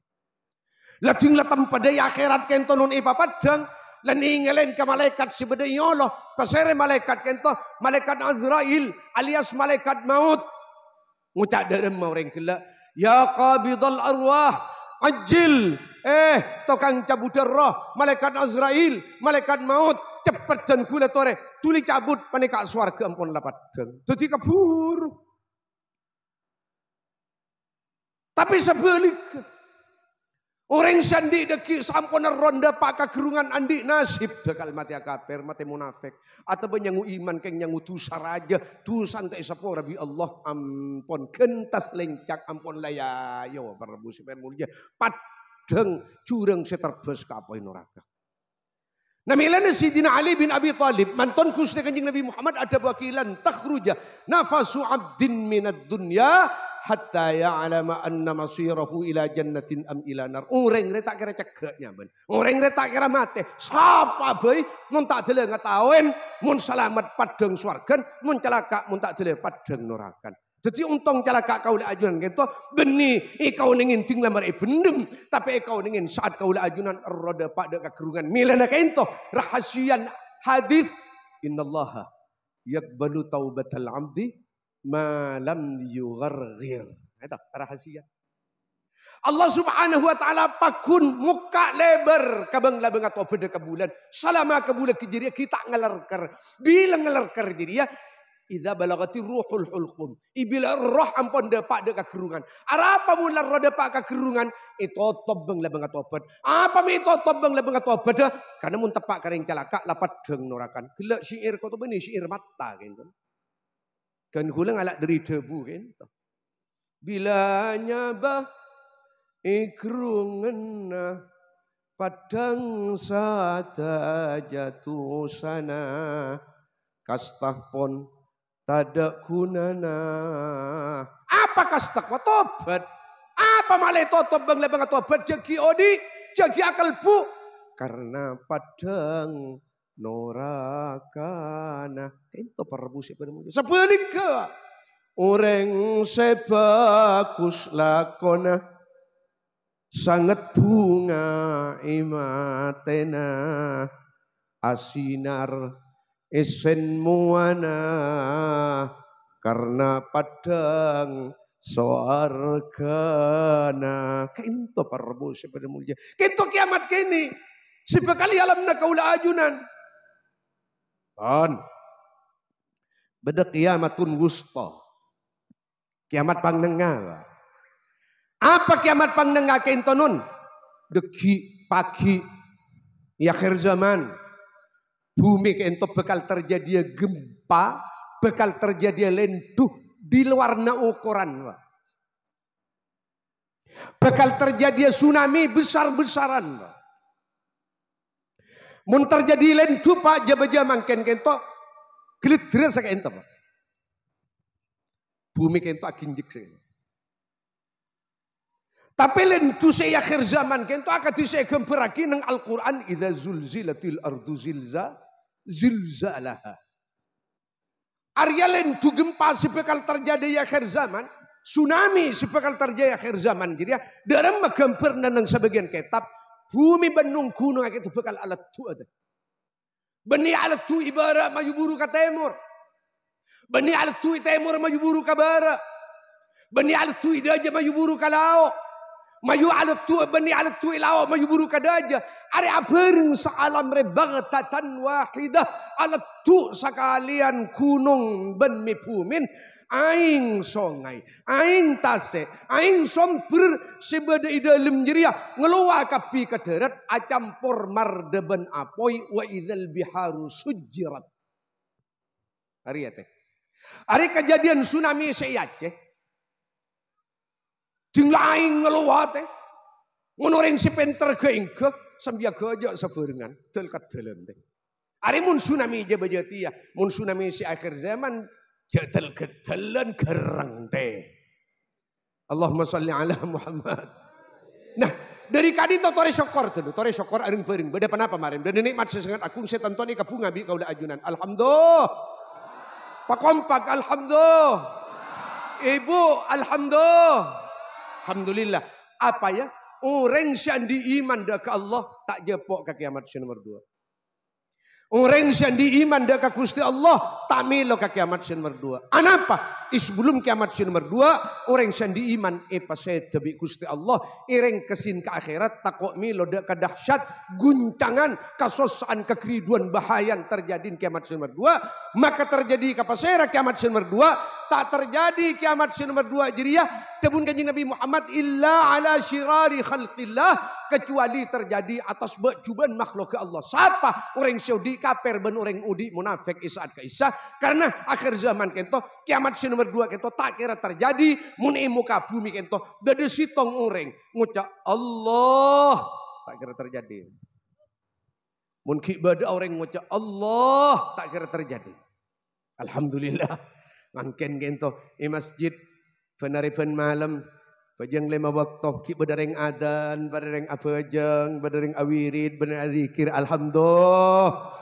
Latung lah tempat dia akhirat kento non ipa padang. Lan ingelen ke malaikat si beda Allah. Pasere malaikat kento, malaikat Azrail alias malaikat maut. Ngucak darem orang kela. Ya qabidal arwah. Ajil. Eh, tokang cabut roh. Malaikat Azrail. Malaikat maut. Cepat dan kula tore. Tuli cabut panika swarga ampun lapat. Jadi kabur. Tapi sebaliknya. Orang sandi deki sampun ronda pak kagerungan andi nasib. Dekal mati kafir mati munafik. Atau nyangu iman keng nyangu raja. Tusan tak sepora bi Allah ampun kentas lencak ampun layayo parabu sipen mulia padeng curang seterbes kapoi neraka. Namilana Sidina Ali bin Abi Talib manton kusne kanjeng Nabi Muhammad ada wakilan takhruja nafasu abdin minad dunya hatta ya'lama anna masirahu ila jannatin am ila nar. Orang re tak kira cegaknya ben. Orang re tak kira mati. Sapa bae mun tak dele ngetawen mun selamat padang swargan, mun celaka mun tak dele padang nerakan. Jadi untung celaka kau le ajunan gitu beni ikau ningin ting lamar e bendem tapi ikau ningin saat kau le ajunan roda pada kekerungan milana kento rahasian hadis innallaha yakbalu taubatal abdi malam yugharghir. Itu rahasia. Allah subhanahu wa ta'ala pakun muka lebar kabang labang atau beda ke bulan. Selama ke kejiria kita ngelarkar. Bila ngelarkar ya. Iza balagati ruhul hulqum. Ibila roh ampun depak dek kerungan. Apa mula roh depak kerungan? Itu tobeng labang atau obat. Apa mi itu tobeng labang atau obat? Karena mun tepak kering calaka lapat deng norakan. Gelak syair kau tu benih syair mata gitu. Kan hulang alat dari debu kan. Bila nyabah ikrungena padang sata jatuh sana kastah pon tada kunana. Apa kastah wa tobat? Apa malai tobat bang lebang tobat jagi odi jagi akal bu karena padang norakana. Pada mulia sebaliknya orang sebagus lakona. Sangat bunga imatena. Asinar esen muana. Karena padang soarkana kento parbo sepada mulia kento kiamat kini. Sebekali alam na kaula ajunan on beda kiamatun gusto. Kiamat pangnengah. Apa kiamat pangnengah kento nun? Deki pagi di akhir zaman. Bumi kento bekal terjadi gempa bekal terjadi lentuh di luar ukuran. Bakal terjadi tsunami besar-besaran. Mun terjadi lentu pak jabaja mangken kento gelidre sak pak. Bumi kento akin jik Tapi lentu saya akhir zaman kento akan saya gemperaki nang Al-Quran idza zulzilatil ardu zilza zilzalaha. Aryalen tu gempa sepekal terjadi ya akhir zaman. Tsunami sepekal terjadi akhir zaman gitu ya. Dalam magamper nanang sebagian kitab. Bumi benung kuno itu bekal alat tu ada. Bani alat tu ibarat maju buru ke timur. Bani alat tu timur maju buru ke barat. Bani alat tu idaja maju buru ke laut. Maju alat tu bani alat tu laut maju buru ke daja. Are aperin sa alam rebagtatan wahidah alat tu sakalian kunung ben mipumin aing songai aing tase aing sompur sebeda idalem jeria ngeluwa kapi kederat acampur mardeban apoi wa idzal biharu sujirat. Hari ya teh. Hari kejadian tsunami Aceh tinggal aing ngeluwa teh. Ngonoreng si penter keingke sambil gajak seberengan telkat teh Ari mun tsunami je bejetia, mun tsunami si akhir zaman jadal gedelan gerang teh. Allahumma salli ala Muhammad. Nah, dari kadi to tore syukur tuh, tore syukur aring pering. Beda panapa marim. Dan nikmat sesengat akung setan toni kapung abi kaulah ajunan. Alhamdulillah. Pakompak alhamdulillah. Ibu alhamdulillah. Alhamdulillah. Apa ya? Orang yang diiman ke Allah tak jepok ke kiamat nomor dua. Orang yang diiman deka Gusti Allah tak melo ke kiamat sen nomor dua. Anapa? Sebelum kiamat sen nomor dua, orang yang diiman e pasai tebi Gusti Allah, ireng kesin ke akhirat takok milo deka dahsyat guncangan kasosaan kekeriduan bahayan terjadi kiamat sen nomor dua, maka terjadi kapasera kiamat sen nomor dua, tak terjadi kiamat sen nomor dua jiriah tebun kanjeng Nabi Muhammad illa ala syirari khalqillah kecuali terjadi atas becuban makhluk Allah. Siapa orang Saudi kafir ben orang udi munafik isaat ke isa karena akhir zaman kento kiamat si nomor dua kento tak kira terjadi mun muka bumi kento gede sitong orang ngucap Allah tak kira terjadi. Mun bada orang ngucap Allah tak kira terjadi. Alhamdulillah. Mangken kento di masjid penaripan malam Pajang lima waktu ki badareng adan, badareng apajang, badareng awirid, badareng azikir. Alhamdulillah.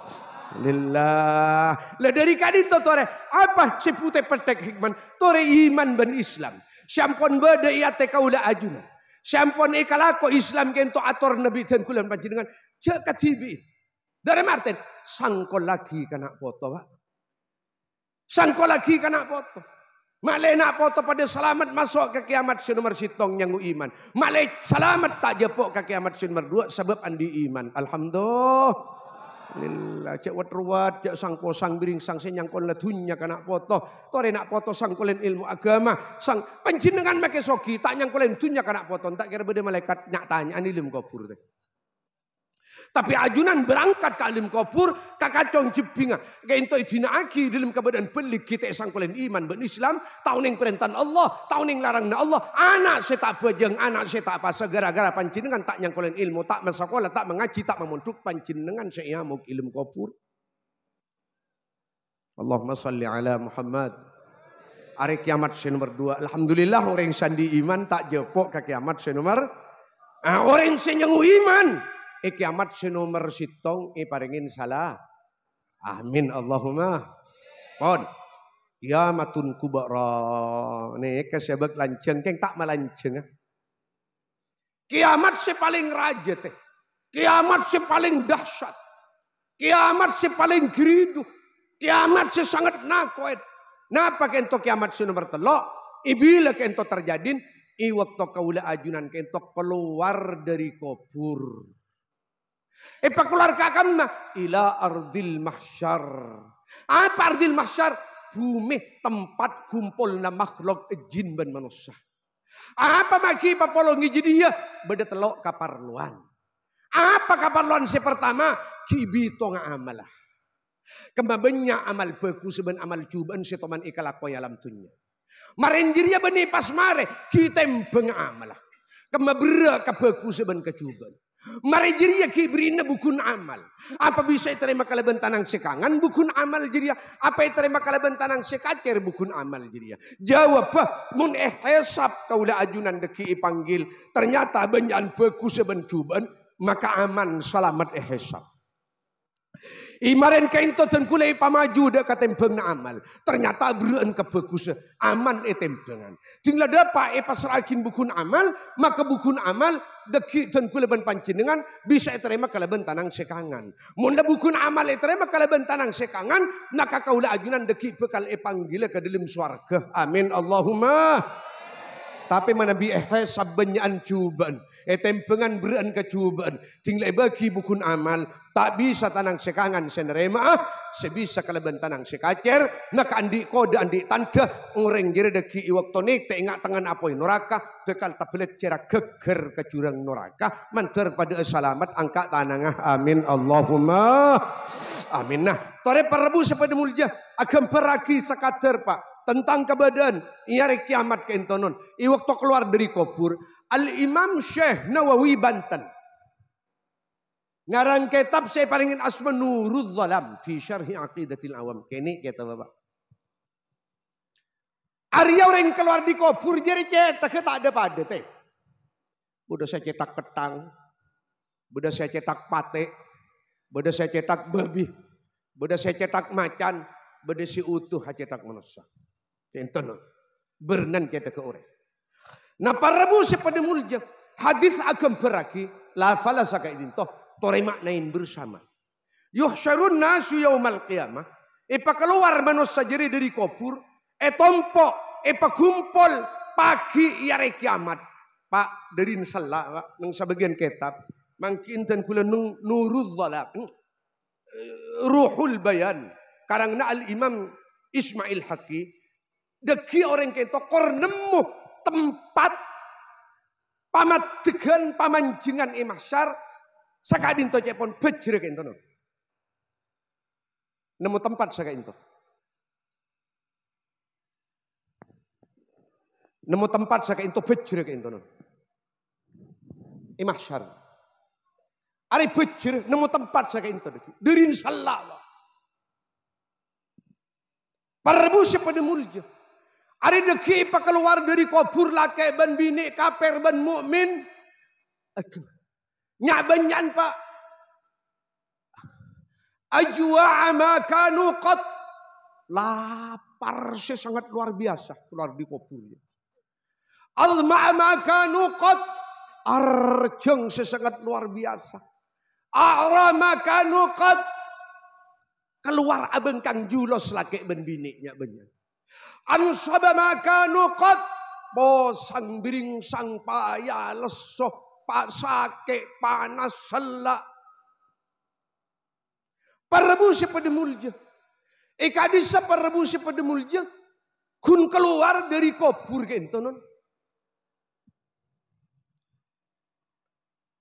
Lillah. Lah dari kadi to tore apa sepute petek hikman tore iman ban Islam. Syampon bade iya te kaula ajunan. Syampon ikalako Islam kento ator nabi dan kulan panjenengan cek katibi. Dari Martin sangko lagi kena foto, Pak. Sangko lagi kena foto. Malay nak foto pada selamat masuk ke kiamat si nomor sitong yang iman. Malay selamat tak jepok ke kiamat si nomor dua sebab andi iman. Alhamdulillah. Lillah cek wat ruwat cek sang posang biring sang senyang kon letunya kana foto. Tore nak foto sang kolen ilmu agama. Sang penjenengan make soki tak nyang kolen tunya kana foto. Tak kira beda malaikat nyak tanya lim kopur teh. Tapi ajunan berangkat ke alim kopur, kakacong jepinga. Gento idina aki dalam keadaan pelik kita sangkulen iman ben Islam. Tahun yang perintah Allah, tahun yang larang Allah. Anak saya tak bajeng, anak saya tak apa. Segera-gara pancinengan tak nyangkulen ilmu, tak masakola, tak mengaji, tak memuntuk pancinengan saya mau ilmu kopur. Allahumma salli ala Muhammad. Hari kiamat saya nomor dua. Alhamdulillah orang sandi iman tak jepok ke kiamat saya nomor. Ah, orang saya nyengu iman. E kiamat sinomer sitong e paringin salah. Amin Allahumma. Pon. Kiamatun kubara. Nih kesebut lanceng keng tak melanceng. Kiamat si paling raja teh. Kiamat si paling dahsyat. Kiamat si paling geridu. Kiamat si sangat nakoet. Napa kento kiamat si nomor telok? ibila kento terjadi i waktu kaula ajunan kento keluar dari kubur. Ipa keluar kakamna ila ardil mahsyar. Apa ardil mahsyar? Bumi tempat kumpulna makhluk jin dan manusia. Apa maki jadi ya beda telok kaparluan. Apa kaparluan si pertama? Kibito nga amalah. Kembabenya amal beku seben amal cuban si toman ikalako alam tunya. Marenjiria bani pas mare kita amalah. Kembabera kabeku seben kecuban. Jiria kibrina bukun amal. Apa bisa terima kalaban tanang sekangan bukun amal jiria. Apa terima kalaban tanang sekacer bukun amal jiria. Jawab mun eh hesap kaulah ajunan deki ipanggil. Ternyata banyak beku sebencuban maka aman selamat eh hesap. Imaren kain to kulai pamaju dah katempeng na amal. Ternyata beruen kebagus aman e tempengan. Tinggal dapat e pasrakin bukun amal, maka bukun amal deki dan kulaban pancinengan bisa terima kalaban tanang sekangan. Munda bukun amal e terima kalaban tanang sekangan, maka kaulah ajunan deki bekal e panggila ke dalam swarga. Amin Allahumma. Tapi mana bi eh sabanyan cuban. Eh tempengan beran kecubaan. Tinggal bagi bukun amal. Tak bisa tanang sekangan senerema. Sebisa keleban tanang sekacer. Nak andi kode andi tanda. Orang jere deki iwak tonik. Tak ingat tangan apa neraka. Tekal tak boleh cara keker ke jurang neraka. Mantar pada selamat angkat tanangah. Amin Allahumma. Amin nah. Tore perbu sepeda mulja. Akan peragi sekater pak tentang kebadan. Iare kiamat ke intonon i waktu keluar dari kubur al imam syekh nawawi banten. Ngarang kitab saya palingin asma nurul zalam fi syarhi aqidatil awam. Kini kata bapak. Arya orang keluar di kubur jadi cetak tak ada pada teh. Budak saya cetak ketang, budak saya cetak pate, budak saya cetak babi, budak saya cetak macan, budak si utuh cetak manusia. Tentono. Bernan kita ke orang. Nah para busi pada mulja. Hadis akan peraki. La fala saka idin toh. Tore maknain bersama. Yuhsyarun nasu yaumal qiyamah. Epa keluar manusia jadi dari kopur. E tompo. Epa kumpul. Pagi yare kiamat. Pak dari salah pak. Nang sebagian kitab. Mungkin dan kula nurul dhalak. Ruhul bayan. Karena al-imam Ismail Haqi Deki orang kento kor nemu tempat pamadegan pamanjingan imasyar sakadin to cepon bejre kento no. Nemu tempat sakadin to. Nemu tempat to bejre kento no. Imasyar. Ari bejre nemu tempat sakadin to. Dirin salah. Parbusi Ada deki pa keluar dari kubur laki ban bini kaper ban mukmin. Aduh. Nyak banyan pak. Ajwa kanu qat. Lapar sih sangat luar biasa keluar di kuburnya. Alma kanu qat. Arjeng sangat luar biasa. A'rama kanu qat. Keluar abeng kang julos laki bini nyak banyan. Ansaba makanu qad bosang biring sang paya lesoh pak sake panas selak. Perebusi pada mulja. Ikadisa perebusi pada mulja. Kun keluar dari kopur gentonon.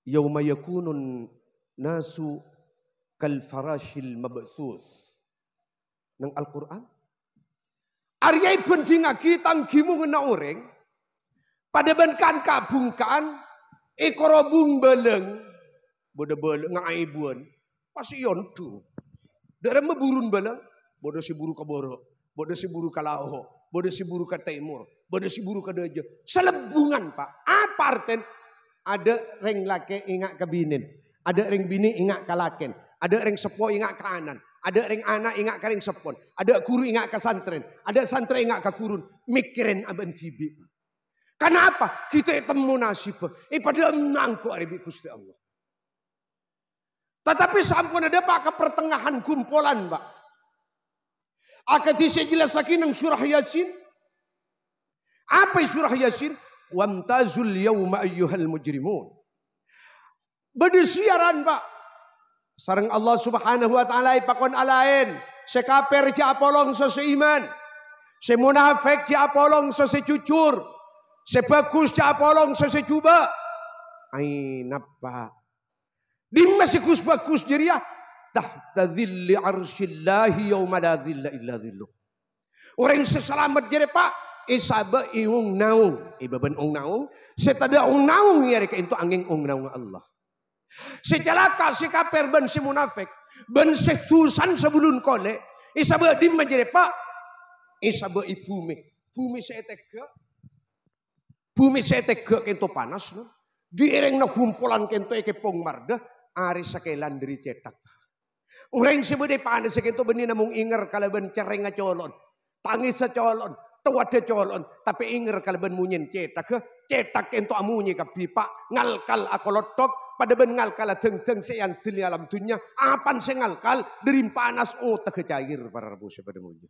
Yauma yakunun nasu kal farashil mabthus. Nang Al-Quran. Aryai bending agi tanggimu ngena orang. Pada benkan kabungkan. Ekorobung beleng. Bodo beleng ngaibuan. Pasti yontu. Dari meburun beleng. Bodo si buru ke boro. Bodo si buru ke lauho. Bodo si buru ke timur. Bodo si buru ke dejo. Selebungan pak. Apa arten? Ada reng laki ingat ke binin. Ada reng bini ingat ke laken. Ada reng sepo ingat ke anan. Ada ring anak ingat karing sepon. Ada guru ingat ke santren. Ada santren ingat ke kurun. Mikirin abang tibi. Kenapa? Kita temu nasib. Eh pada menangku aribi kusti Allah. Tetapi sampun ada pak ke pertengahan kumpulan pak. Akan jelas lagi nang surah Yasin. Apa surah Yasin? Wamtazul yawma ayyuhal mujrimun. Bedesiaran pak. Sarang Allah subhanahu wa ta'ala ipakon alain. Sekaper ci apolong so seiman. Se munafik ci apolong so secucur. Sebagus ci apolong so secuba. Ay napa. Dimma sekus bagus jadi ya. Tahta dhilli arsyillahi yawma la dhilla illa dhilluh. Orang seselamat jadi pak. Isaba iung naung. Ibaban ung naung. Setada ung naung ya reka itu angin ung naung Allah. Si celaka, si kafir, ben si munafik. Ben si tusan sebelum kole. Isaba di menjadi pak. Isaba ibumi. Bumi saya tega. Bumi saya tega kento panas. No? Diireng na kumpulan kento eke pong marda. Ari sakelan dari cetak. Orang sebede panas kento benih namung inger kalaban cereng colon. Tangis colon. Tawada colon. Tapi inger kalaban munyin cetak cetak kento amunyi ka pipa ngalkal akolotok pada ben ngalkal teng teng seyan tili alam dunya apan se ngalkal dari panas oh tak cair para rabu pada munyi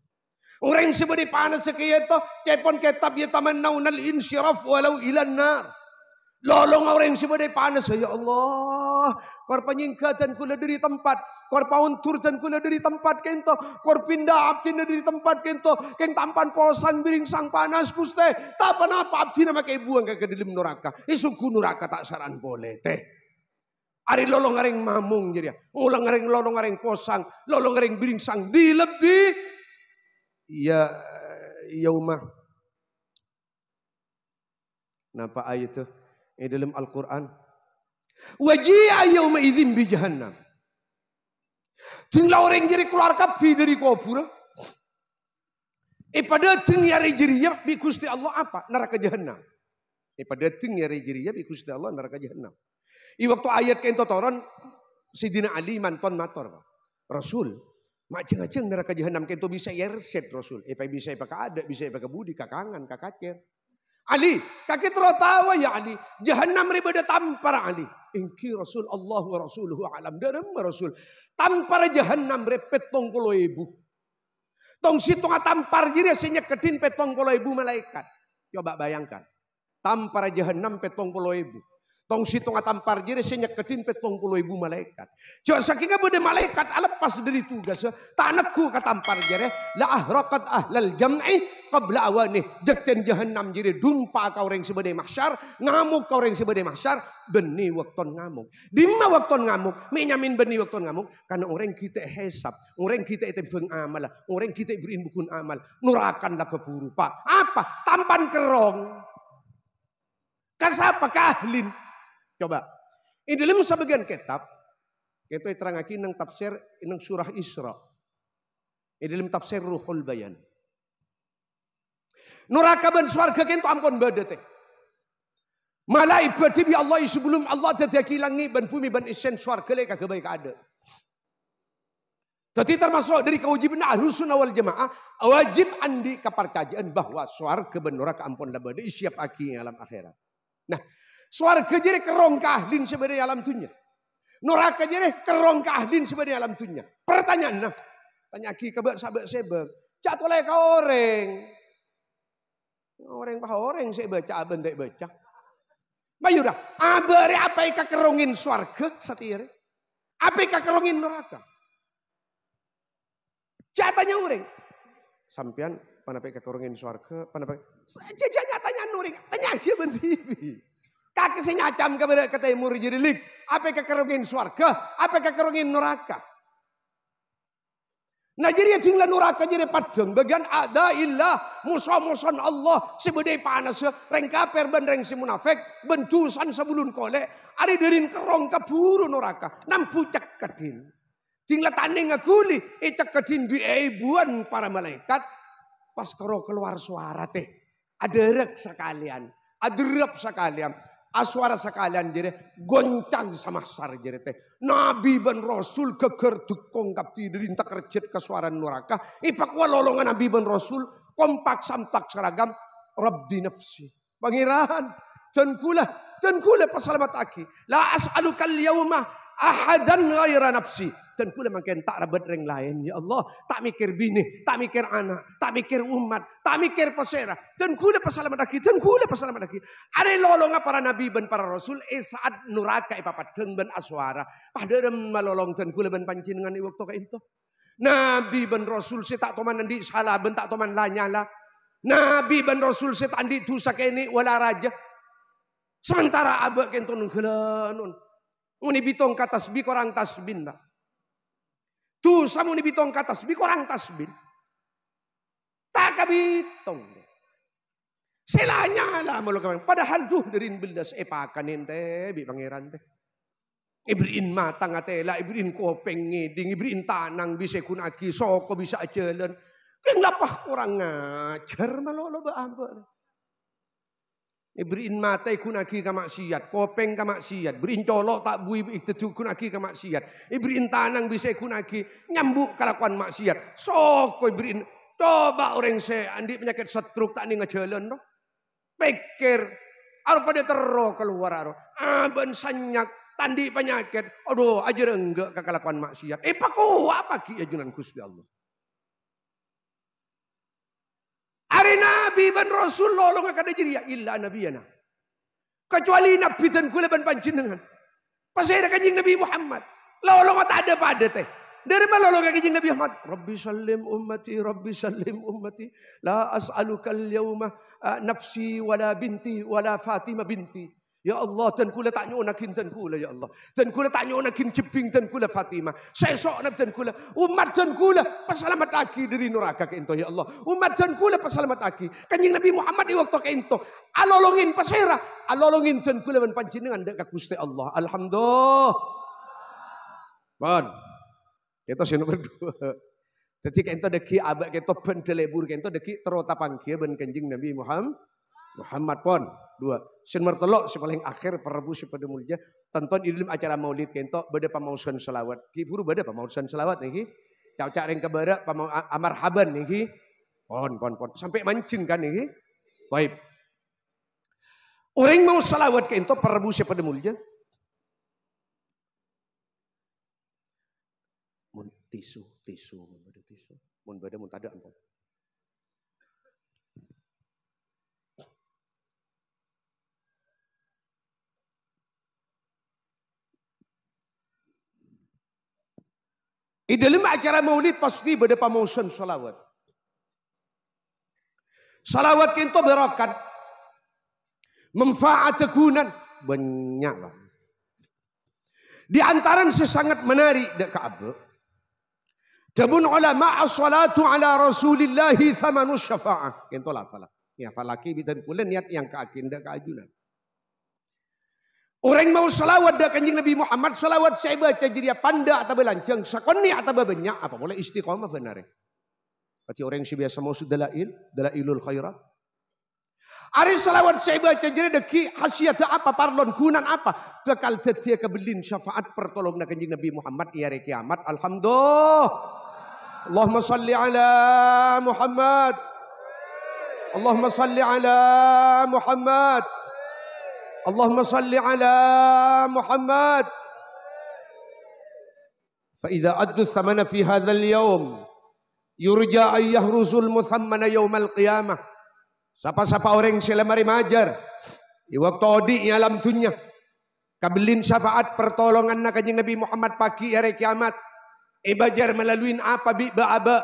Orang sebedi panas sekiyeto cepon ketab ya taman naunal insyiraf walau ilan nar Lolong orang sebagai panas ya Allah. Kor penyingkatan kula dari tempat. Kor paunturtan kula dari tempat kento. Kor pindah abdi dari tempat kento. Keng tampan posan biring sang panas kuste. Tak apa abdi nama kay buang ke dalam neraka. Isuku neraka tak saran boleh teh. Ari lolong areng mamung jadi. Ulang areng lolong areng posang. Lolong areng biring sang di lebih. Ya yaumah. Napa ayat itu? Ini dalam Al-Quran. Wajia yauma izin bi jahannam. Tinggal orang jadi keluar kapi dari kubur. Eh pada ting yari jiriya bi kusti Allah apa? Neraka jahannam. Eh pada ting yari jiriya bi kusti Allah neraka jahannam. I waktu ayat kento toron Sidina Ali manton mator. Rasul, ceng neraka jahanam kento bisa yerset Rasul. Eh bisa pakai ada, bisa pakai budi, kakangan, kakacer. Ali, kaki tawa ya Ali. Jahannam ribada tampar Ali. Inki Rasul Allah wa Rasuluhu alam. Dalam Rasul. Tampar jahannam repet tong puluh ibu. Tong situ tampar jadi aslinya kedin petong ibu malaikat. Coba bayangkan. Tampar jahannam petong ibu. Tong situ tampar jadi aslinya kedin petong puluh ibu malaikat. Coba saking bude malaikat? Alepas dari tugas. Tanakku katampar jadi. La ahrakat ahlal jam'i qabla awani jakten jahannam jiri dumpa kau orang sebagai mahsyar ngamuk kau orang sebagai mahsyar beni waktu ngamuk. Dimma waktu ngamuk? Menyamin beni waktu ngamuk? Karena orang kita hesap orang kita itu pengamal orang kita berin bukun amal nurakanlah keburu pak apa? Tampan kerong. Kasapa kahlin coba ini sebagian kitab kita terangkan nang tafsir nang surah Isra ini tafsir Ruhul Bayan Nuraka ben swarga kento ampun badete. Malah ibadah bi Allah sebelum Allah dadi langi ben bumi ben isen swarga le kagak baik ada. Jadi termasuk dari kewajiban ahlu sunnah wal jamaah wajib andi kepercayaan bahwa swarga ben neraka ampun siap aki alam akhirat. Nah, swarga jadi kerong kahlin sebagai alam dunia. Neraka jadi kerong kahlin sebagai alam dunia. Pertanyaan nah, tanya ki kebak sabak sebab. Cak oleh kau orang. Orang pah orang saya baca aben tak baca. Mayura, abare apa ika kerongin swarga satire? Apa ika kerongin neraka? Jatanya orang. Sampian panapa ika kerongin swarga, panapa saja jatanya nuring. Tanya aja ben. Kaki si nyacam kepada kata murid jirilik. Apa ika kerongin swarga? Apa ika kerongin neraka? Nah jadi jingla nuraka jadi padang. Bagian ada ilah musuh-musuh Allah. Sebedai panas reng kaper ben reng si munafik bentusan sebelum kole ada derin kerong keburu nuraka nampu cek kedin. Jingla tanding ngakuli e cek kedin bi ibuan para malaikat. Pas kero keluar suara teh ada rek sekalian ada rep sekalian aswara sekalian jadi goncang sama sar jadi teh. Nabi ben rasul keker dukong kapti derintak kerjet ke suara neraka. Ipak lolongan nabi ben rasul kompak sampak seragam rabbi nafsi. Pangeran dan kula dan kula pasalamat aki. La as'aluka al-yawma ahadan ghaira nafsi. Dan kula makin tak rabat reng lain. Ya Allah, tak mikir bini, tak mikir anak, tak mikir umat, tak mikir pesera. Dan kula pasalamat lagi, dan kula pasalamat lagi. Ada lolonga para nabi dan para rasul, eh saat nuraka ipapadeng ben aswara. Padahal malolong dan kula ben pancingan i waktu itu. Nabi ben rasul si tak toman nandi salah ben tak toman lanyala. Nabi ben rasul si tak andi tusa kini wala raja. Sementara abak kento nun Nguni bitong katasbih korang tasbin lah. Tu samu ni bitong katasbih korang tasbin. Tak kabitong. Lah mulu kami. Padahal tuh derin belas epakan ente bi pangeran teh. Ibriin matang atela, ibriin kopeng ngiding, ibriin tanang bisa kunaki, soko bisa jalan. Keng lapah kurang ngajar malolo ba apa. Beriin mata kunaki ka maksiat, kopeng ka maksiat, beriin colok tak bui itu kunaki ka maksiat. Beriin tanang bisa kunaki nyambuk kelakuan maksiat. Sok koi beriin coba orang se andi penyakit setruk tak nih ngejalan no. Pikir aro pada tero keluar aro. Aben sanyak tandi penyakit. Aduh ajar enggak kelakuan maksiat. Eh paku apa ki ajunan Gusti Allah. Hari Dan Rasul lolong akan jadi ya illa nabiyana. Kecuali Nabi dan kula ban panjenengan. Pasir kanjing Nabi Muhammad. Lolong tak ada pada teh. Dari mana lolong kanjing Nabi Muhammad? Rabbi salim ummati, Rabbi salim ummati. La as'aluka al-yawma ah, nafsi wala binti wala Fatimah binti. Ya Allah, dan kula tak nyonakin dan kula ya Allah. Dan kula tak nyonakin ceping dan kula Fatimah. Sesok nak dan kula. Umat dan kula pasalamat lagi dari neraka ke ento ya Allah. Umat dan kula pasalamat lagi. Kanjing Nabi Muhammad di waktu ke ento. Alolongin pasera. Alolongin dan kula dan panjenengan dek Gusti Allah. Alhamdulillah. Bon. Kita sih nomor dua. Jadi kita deki abak kita pendelebur kita deki terotapang kia ben kanjing Nabi Muhammad. Muhammad pon dua. Sin mertelok si paling akhir perbu si pada mulia. Tonton ilim acara maulid kento beda pamausan selawat. Ki buru beda pamausan selawat nih. Cak cak ring kebara pamau amarhaban nih ki. Pon pon pon sampai mancing kan nih. Baik. Orang mau selawat kento perbu si pada mulia. Tisu tisu mun beda tisu. Mun beda mun tada ampun. Di dalam acara maulid pasti ada promotion salawat. Salawat kinto berakat. Manfaat tekunan. Banyak lah. Di antara sesangat menarik dek Ka'bah. Dabun ulama as-salatu ala rasulillahi thamanu syafa'ah. Kinto lah falah. Ya falaki bitan pula niat yang keakin dek keajunan. Orang mau salawat dah kanjeng Nabi Muhammad salawat saya baca jadi panda atau belancang sakoni atau banyak apa boleh istiqomah benar. Berarti orang si biasa mau dalail, dalailul khairat. Ari salawat saya baca jadi deki khasiat apa parlon kunan apa kekal tetia kebelin syafaat pertolong kanjeng Nabi Muhammad hari kiamat. Alhamdulillah. Allahumma salli ala Muhammad. Allahumma salli ala Muhammad. اللهم صل على محمد فإذا أدوا الثمن في هذا اليوم يرجى أن يهرز المثمن يوم القيامة Siapa-siapa orang yang selemari majar. Di waktu odi alam dunia. Kabilin syafaat pertolongan na kanyang Nabi Muhammad pagi hari kiamat. Ibajar melalui apa bi ba'aba.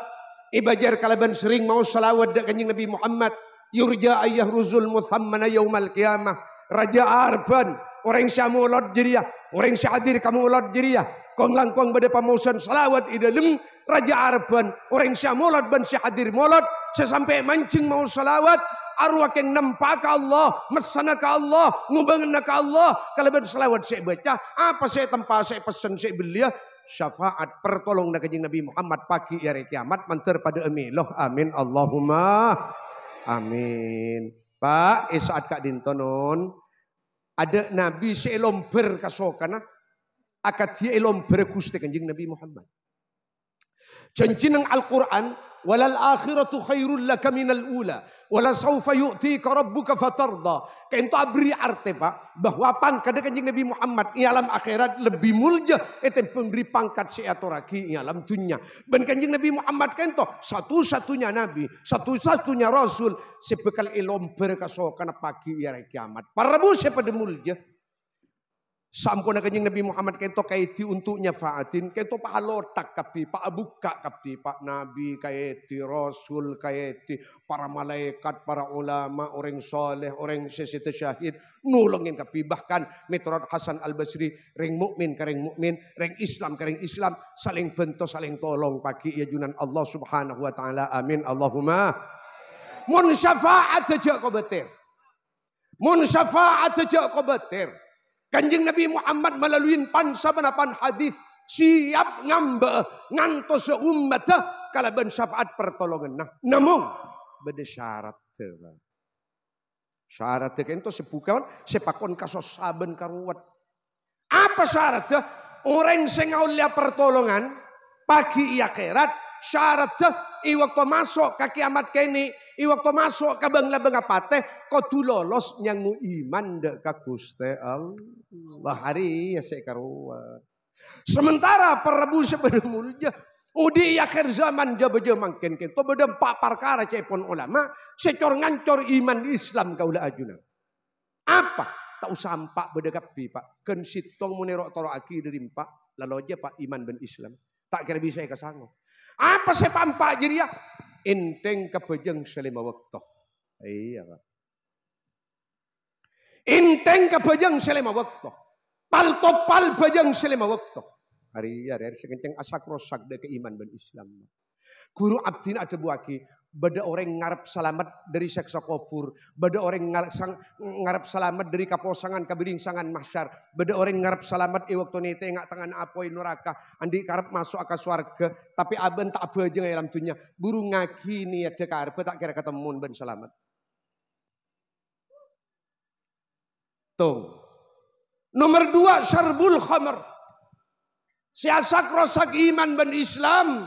Ibajar kalaban sering mau salawat da kanyang Nabi Muhammad. Yurja ayah ruzul muthammana yaumal qiyamah. Raja Arban, orang syamulad jiria, orang syahadir kamulad jiria. Kong langkong bade pamusan salawat idalem Raja Arban, orang syamulad ban syahadir mulad sesampai mancing mau salawat arwah yang nampak Allah, mesana ke Allah, ngubangan ke Allah. Kalau ber salawat saya baca, apa saya tempat saya pesan saya belia, syafaat pertolong nak Nabi Muhammad pagi hari kiamat mantar pada emiloh. Amin Allahumma. Amin. Pak, saat kak dintonon, ada nabi seelom berkasokana, akat dia elom berkusti kanjeng Nabi Muhammad. Janji nang Al-Quran, walal akhiratu khairul laka minal ula. Wala yu'tika rabbuka fatarda. Kento abri arte pak. Bahwa pangkat kanjeng Nabi Muhammad i alam akhirat lebih mulja ete pemberi pangkat si atoraki i alam dunia. Ben kanjeng Nabi Muhammad kento satu-satunya nabi satu-satunya rasul. Sebekal ilom berkasokan pagi ya kiamat. Para bu siapa mulja Sampun kanjeng Nabi Muhammad kento kaiti untuk nyafaatin kento pak alotak kapi pak buka kapi pak Nabi kaiti Rasul kaiti para malaikat para ulama orang soleh orang sesita syahid nulungin kapi bahkan metrod Hasan Al Basri ring mukmin kering mukmin ring Islam kering Islam saling bentuk saling tolong pagi ya junan Allah Subhanahu Wa Taala. Amin. Allahumma. Mun syafaat aja kau betir. Mun syafaat aja kau betir Kanjeng Nabi Muhammad melalui menapan hadis siap ngamba ngantos umat kalau ben syafaat pertolongan. Nah, namun beda syarat Syarat itu sepukan sepakon kasos saben karuat. Apa syarat Orang sing lihat pertolongan pagi iya kerat syarat i waktu masuk ke kiamat kini I waktu masuk ke bangla bangga kau tu lolos nyangu iman dek ka Guste Allah hari ya sekaruan. Sementara perbu sebenarnya Udi akhir zaman jaba jaba makin kita bedem pak perkara cepon ulama secor ngancor iman Islam kaulah ajunan. Apa? Tak usah empak bedekapi pak. Ken sitong munerok toro aki dari empak lalu aja pak iman ben Islam. Tak kira bisa kesanggup. Apa sepampak jadi ya? Inteng kebejeng selima waktu. Iya pak. Inteng kebejeng selima waktu. Pal topal bejeng selima waktu. Hari ya dari sekenceng asak rosak de keiman dan Islam. Guru abdin ada buaki Bada orang ngarep selamat dari seksa kofur. Bada orang ngarep selamat dari kaposangan sangan mahsyar. Bada orang ngarep selamat i waktu nete ngak tangan apoi neraka. Andi karep masuk ke swarga. Tapi aben tak apa aja dalam dunia. Buru ngaki nih ada karep tak kira ketemu ben selamat. Tuh. Nomor dua syarbul khamar. Siasak rosak iman ben Islam.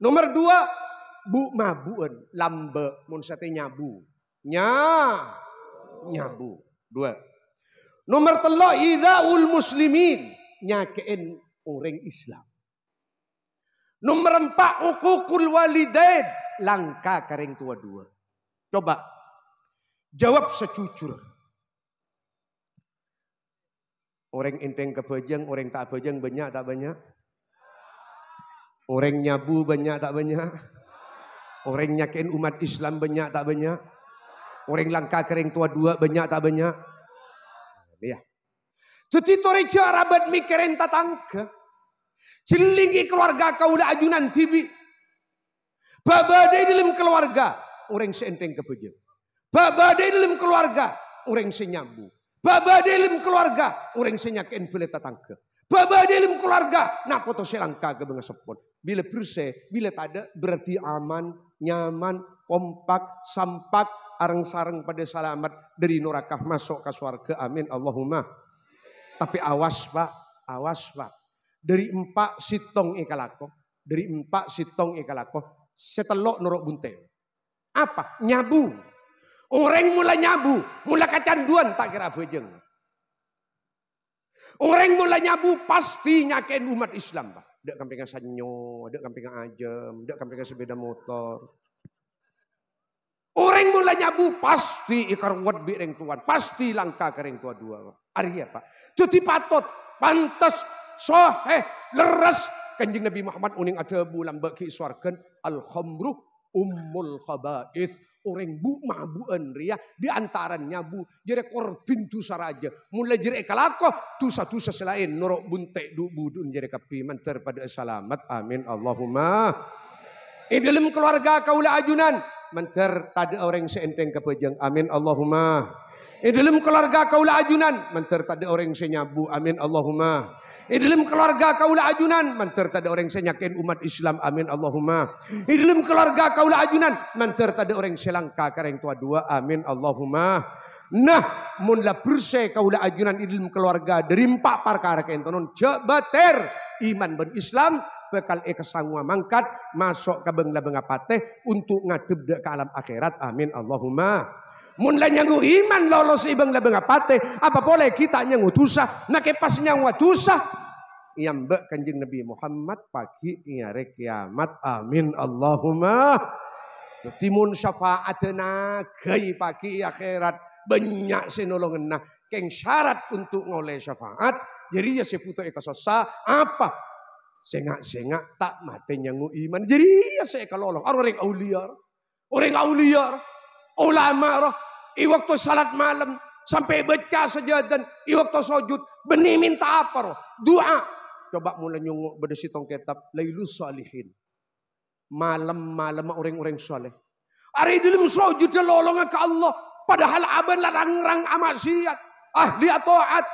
Nomor dua bu mabuan lambe. Mun sate nyabu. Nya. Nyabu. Dua. Nomor telo idaul muslimin. Nyakein orang Islam. Nomor empat ukukul walidain. Langka kering tua dua. Coba. Jawab secujur orang inteng kebejeng orang tak bejeng banyak tak banyak orang nyabu banyak tak banyak Orang nyakin umat Islam banyak tak banyak? Orang langkah kering tua dua banyak tak banyak? Ya. Jadi tore rabat mikirin tatangga. Celingi keluarga kau udah ajunan tibi. Babade dalam keluarga. Orang seenteng kepejeng. Babade dalam keluarga. Orang senyambu. Babade dalam keluarga. Orang senyakin boleh tatangga. Babade dalam keluarga. Nah foto selangka ke sepon. Bila bersih, bila tak ada berarti aman, nyaman, kompak, sampak, areng-sareng pada selamat dari neraka masuk ke surga. Amin Allahumma. Tapi awas Pak, awas Pak. Dari empat sitong ikalako, dari empat sitong ikalako, setelok norok bunte. Apa? Nyabu. Orang mulai nyabu, mulai kecanduan tak kira bejeng. Orang mulai nyabu pasti nyakin umat Islam Pak. Dek kampingan sanyo, dek kampingan ajem, dek kampingan sepeda motor. Orang mulai nyabu pasti ikar wat bireng tuan. Pasti langka kering tua dua. Arya pak. Jadi patot. Pantas. Soheh. Leres. Kanjeng Nabi Muhammad uning ada bulan bagi suarkan. Al-khamru ummul khaba'ith. Orang bu mabuan ria. Di antaranya bu. Jadi korbin tu saraja. Mulai jadi kalako. Tusa-tusa selain. Norok buntek du budun. Jadi kapiman terpada selamat. Amin. Allahumma. Di dalam keluarga kaulah ajunan mencer tadi orang seenteng kepejeng. Amin Allahumma. Di dalam keluarga kaulah ajunan mencer tadi orang senyabu. Amin Allahumma. Di dalam keluarga kaulah ajunan mencer tadi orang senyakin umat Islam. Amin Allahumma. Di dalam keluarga kaulah ajunan mencer tadi orang selangka kareng tua dua. Amin Allahumma. Nah, munlah bersih kaulah ajunan di dalam keluarga dari empat perkara kentonon jabater iman ben Islam bekal eka mangkat masuk ke bengla bengapate untuk ngadep ke alam akhirat. Amin Allahumma. Mun la nyangu iman lolos ibang la bengapate apa boleh kita nyangu tusa nak pas nyangu tusa yang mbak kanjeng Nabi Muhammad pagi hari kiamat. Amin. Allahumma. Timun syafaatna gay pagi akhirat. Banyak sinolongan nah keng syarat untuk ngoleh syafaat jadi ya seputo eka sosa. Apa? Sengak-sengak tak mati nyangu iman. Jadi ya saya kalolong orang aulia. Orang aulia. Ulama roh i waktu salat malam sampai baca sajadan i waktu sujud benih minta apa roh doa coba mulai nyunguk berdesi tong kitab lailus salihin malam-malam orang-orang soleh. Hari dalam sujud lolong ke Allah. Padahal aban larang-rang amaksiat. Ahli taat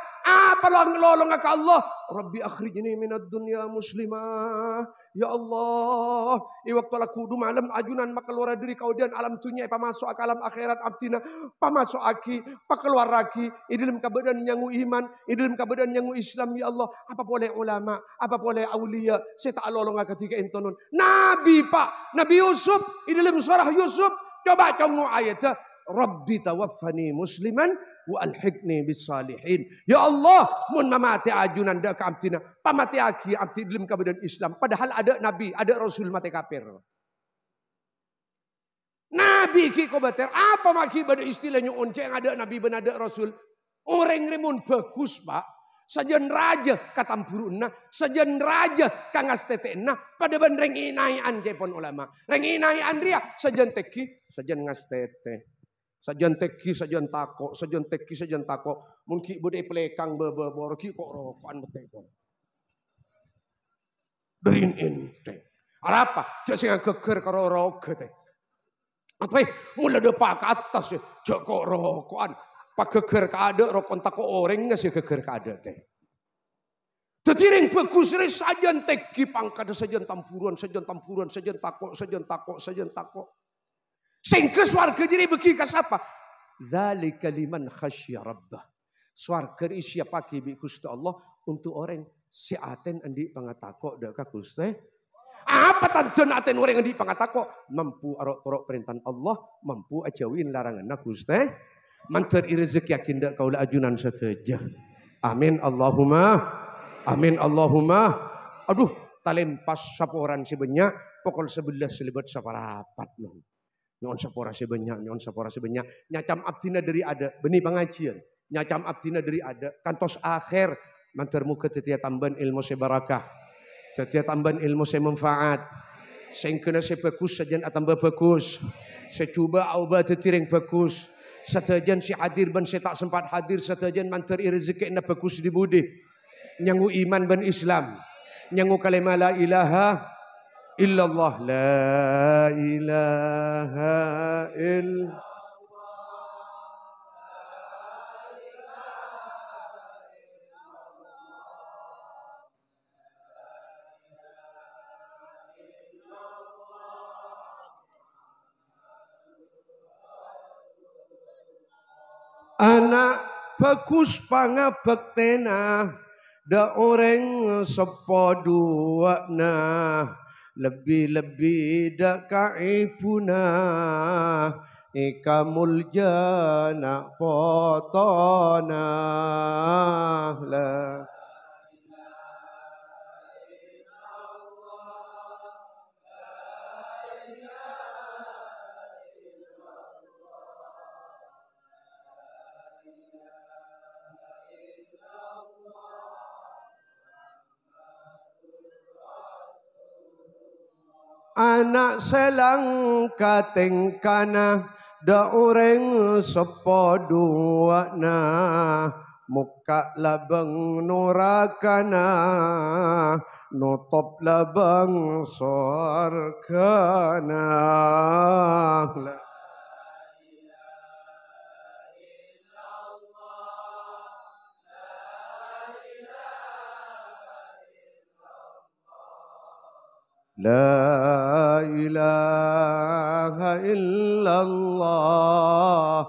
apa lang lolong ka Allah? Rabbi akhrijni minad dunya muslimah. Ya Allah, i waktu laku du malam ajunan maka keluar diri kau dan alam dunia pamasuk ke alam akhirat abdina. Pamasuk aki pakeluar lagi. I dalam kebadan nyangu iman i dalam kebadan nyangu Islam ya Allah. Apa boleh ulama apa boleh aulia? Saya tak lolong ketika intonon nabi pak. Nabi Yusuf i dalam surah Yusuf. Coba congoh ayat Rabbi tawaffani musliman wa alhiqni bis. Ya Allah, mun mamati ajunan dak amtina, pamati aki amti kabadan Islam. Padahal ada nabi, ada rasul mati kafir. Nabi ki ko bater, apa maki pada istilahnya onceng ada nabi ben ada rasul. Orang remun bagus, Pak. Sajen raja katampuruna, sajen raja kangas tetena pada ban reng inai jepon ulama. Reng inai andria sajen teki, sajen ngas tete. Sajan teki, sajan tako, sajan teki, sajan tako. Mungkin bude pelekang bebe borki kok rokokan betekon. Derin ente. Apa? Cak sing geger karo roke teh. Apa mulai depak ke atas ya. Cak kok rokokan. Pak geger kada rokon tako orang nggak sih geger kada teh. Tetiring bagus sajan teki pangkada sajan tampuruan, sajan tampuruan, sajan tako, sajan tako, sajan tako. Sehingga swarga jadi bagi apa? Zalika liman khasya rabbah. Swarga isi pakai bi Gusti Allah untuk orang si aten andi pangatako deka Gusti. Apa tanten aten orang andi pangatako mampu arok torok perintah Allah, mampu ajawin larangan Gusti. Mantar rezeki yakin dak kaula ajunan sateja. Amin Allahumma. Amin Allahumma. Aduh, talempas saporan sebanyak pokol sebelah selibat saparapat. Nyon sapora sebanyak, nyon sapora sebanyak. Nyacam abdina dari ada, benih pengajian. Nyacam abdina dari ada. Kantos akhir, mantar muka tetia tambahan ilmu sebarakah. Tetia tambahan ilmu semanfaat. Sengkena sepekus saja atambah bagus. Secuba auba tetiring bagus. Satajan si hadir ban saya tak sempat hadir. Satajan mantar rezeki na bagus di budi. Nyangu iman ban Islam. Nyangu kalimah la ilaha illallah. La ilaha illallah anak bagus pangabektena da orang sepo dua nah lebih-lebih dak ibuna ikamul jana potona. La anak selang kating kana da orang sepo dua na. Muka labang nurakana nutop labang sorkana لا إله إلا الله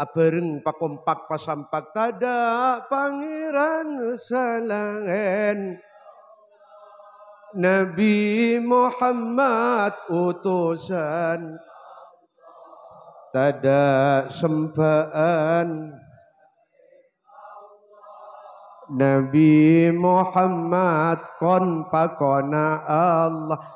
apereng pakompak pasampak tada pangeran salangen Nabi Muhammad utusan tada sempaan Nabi Muhammad kon pakona Allah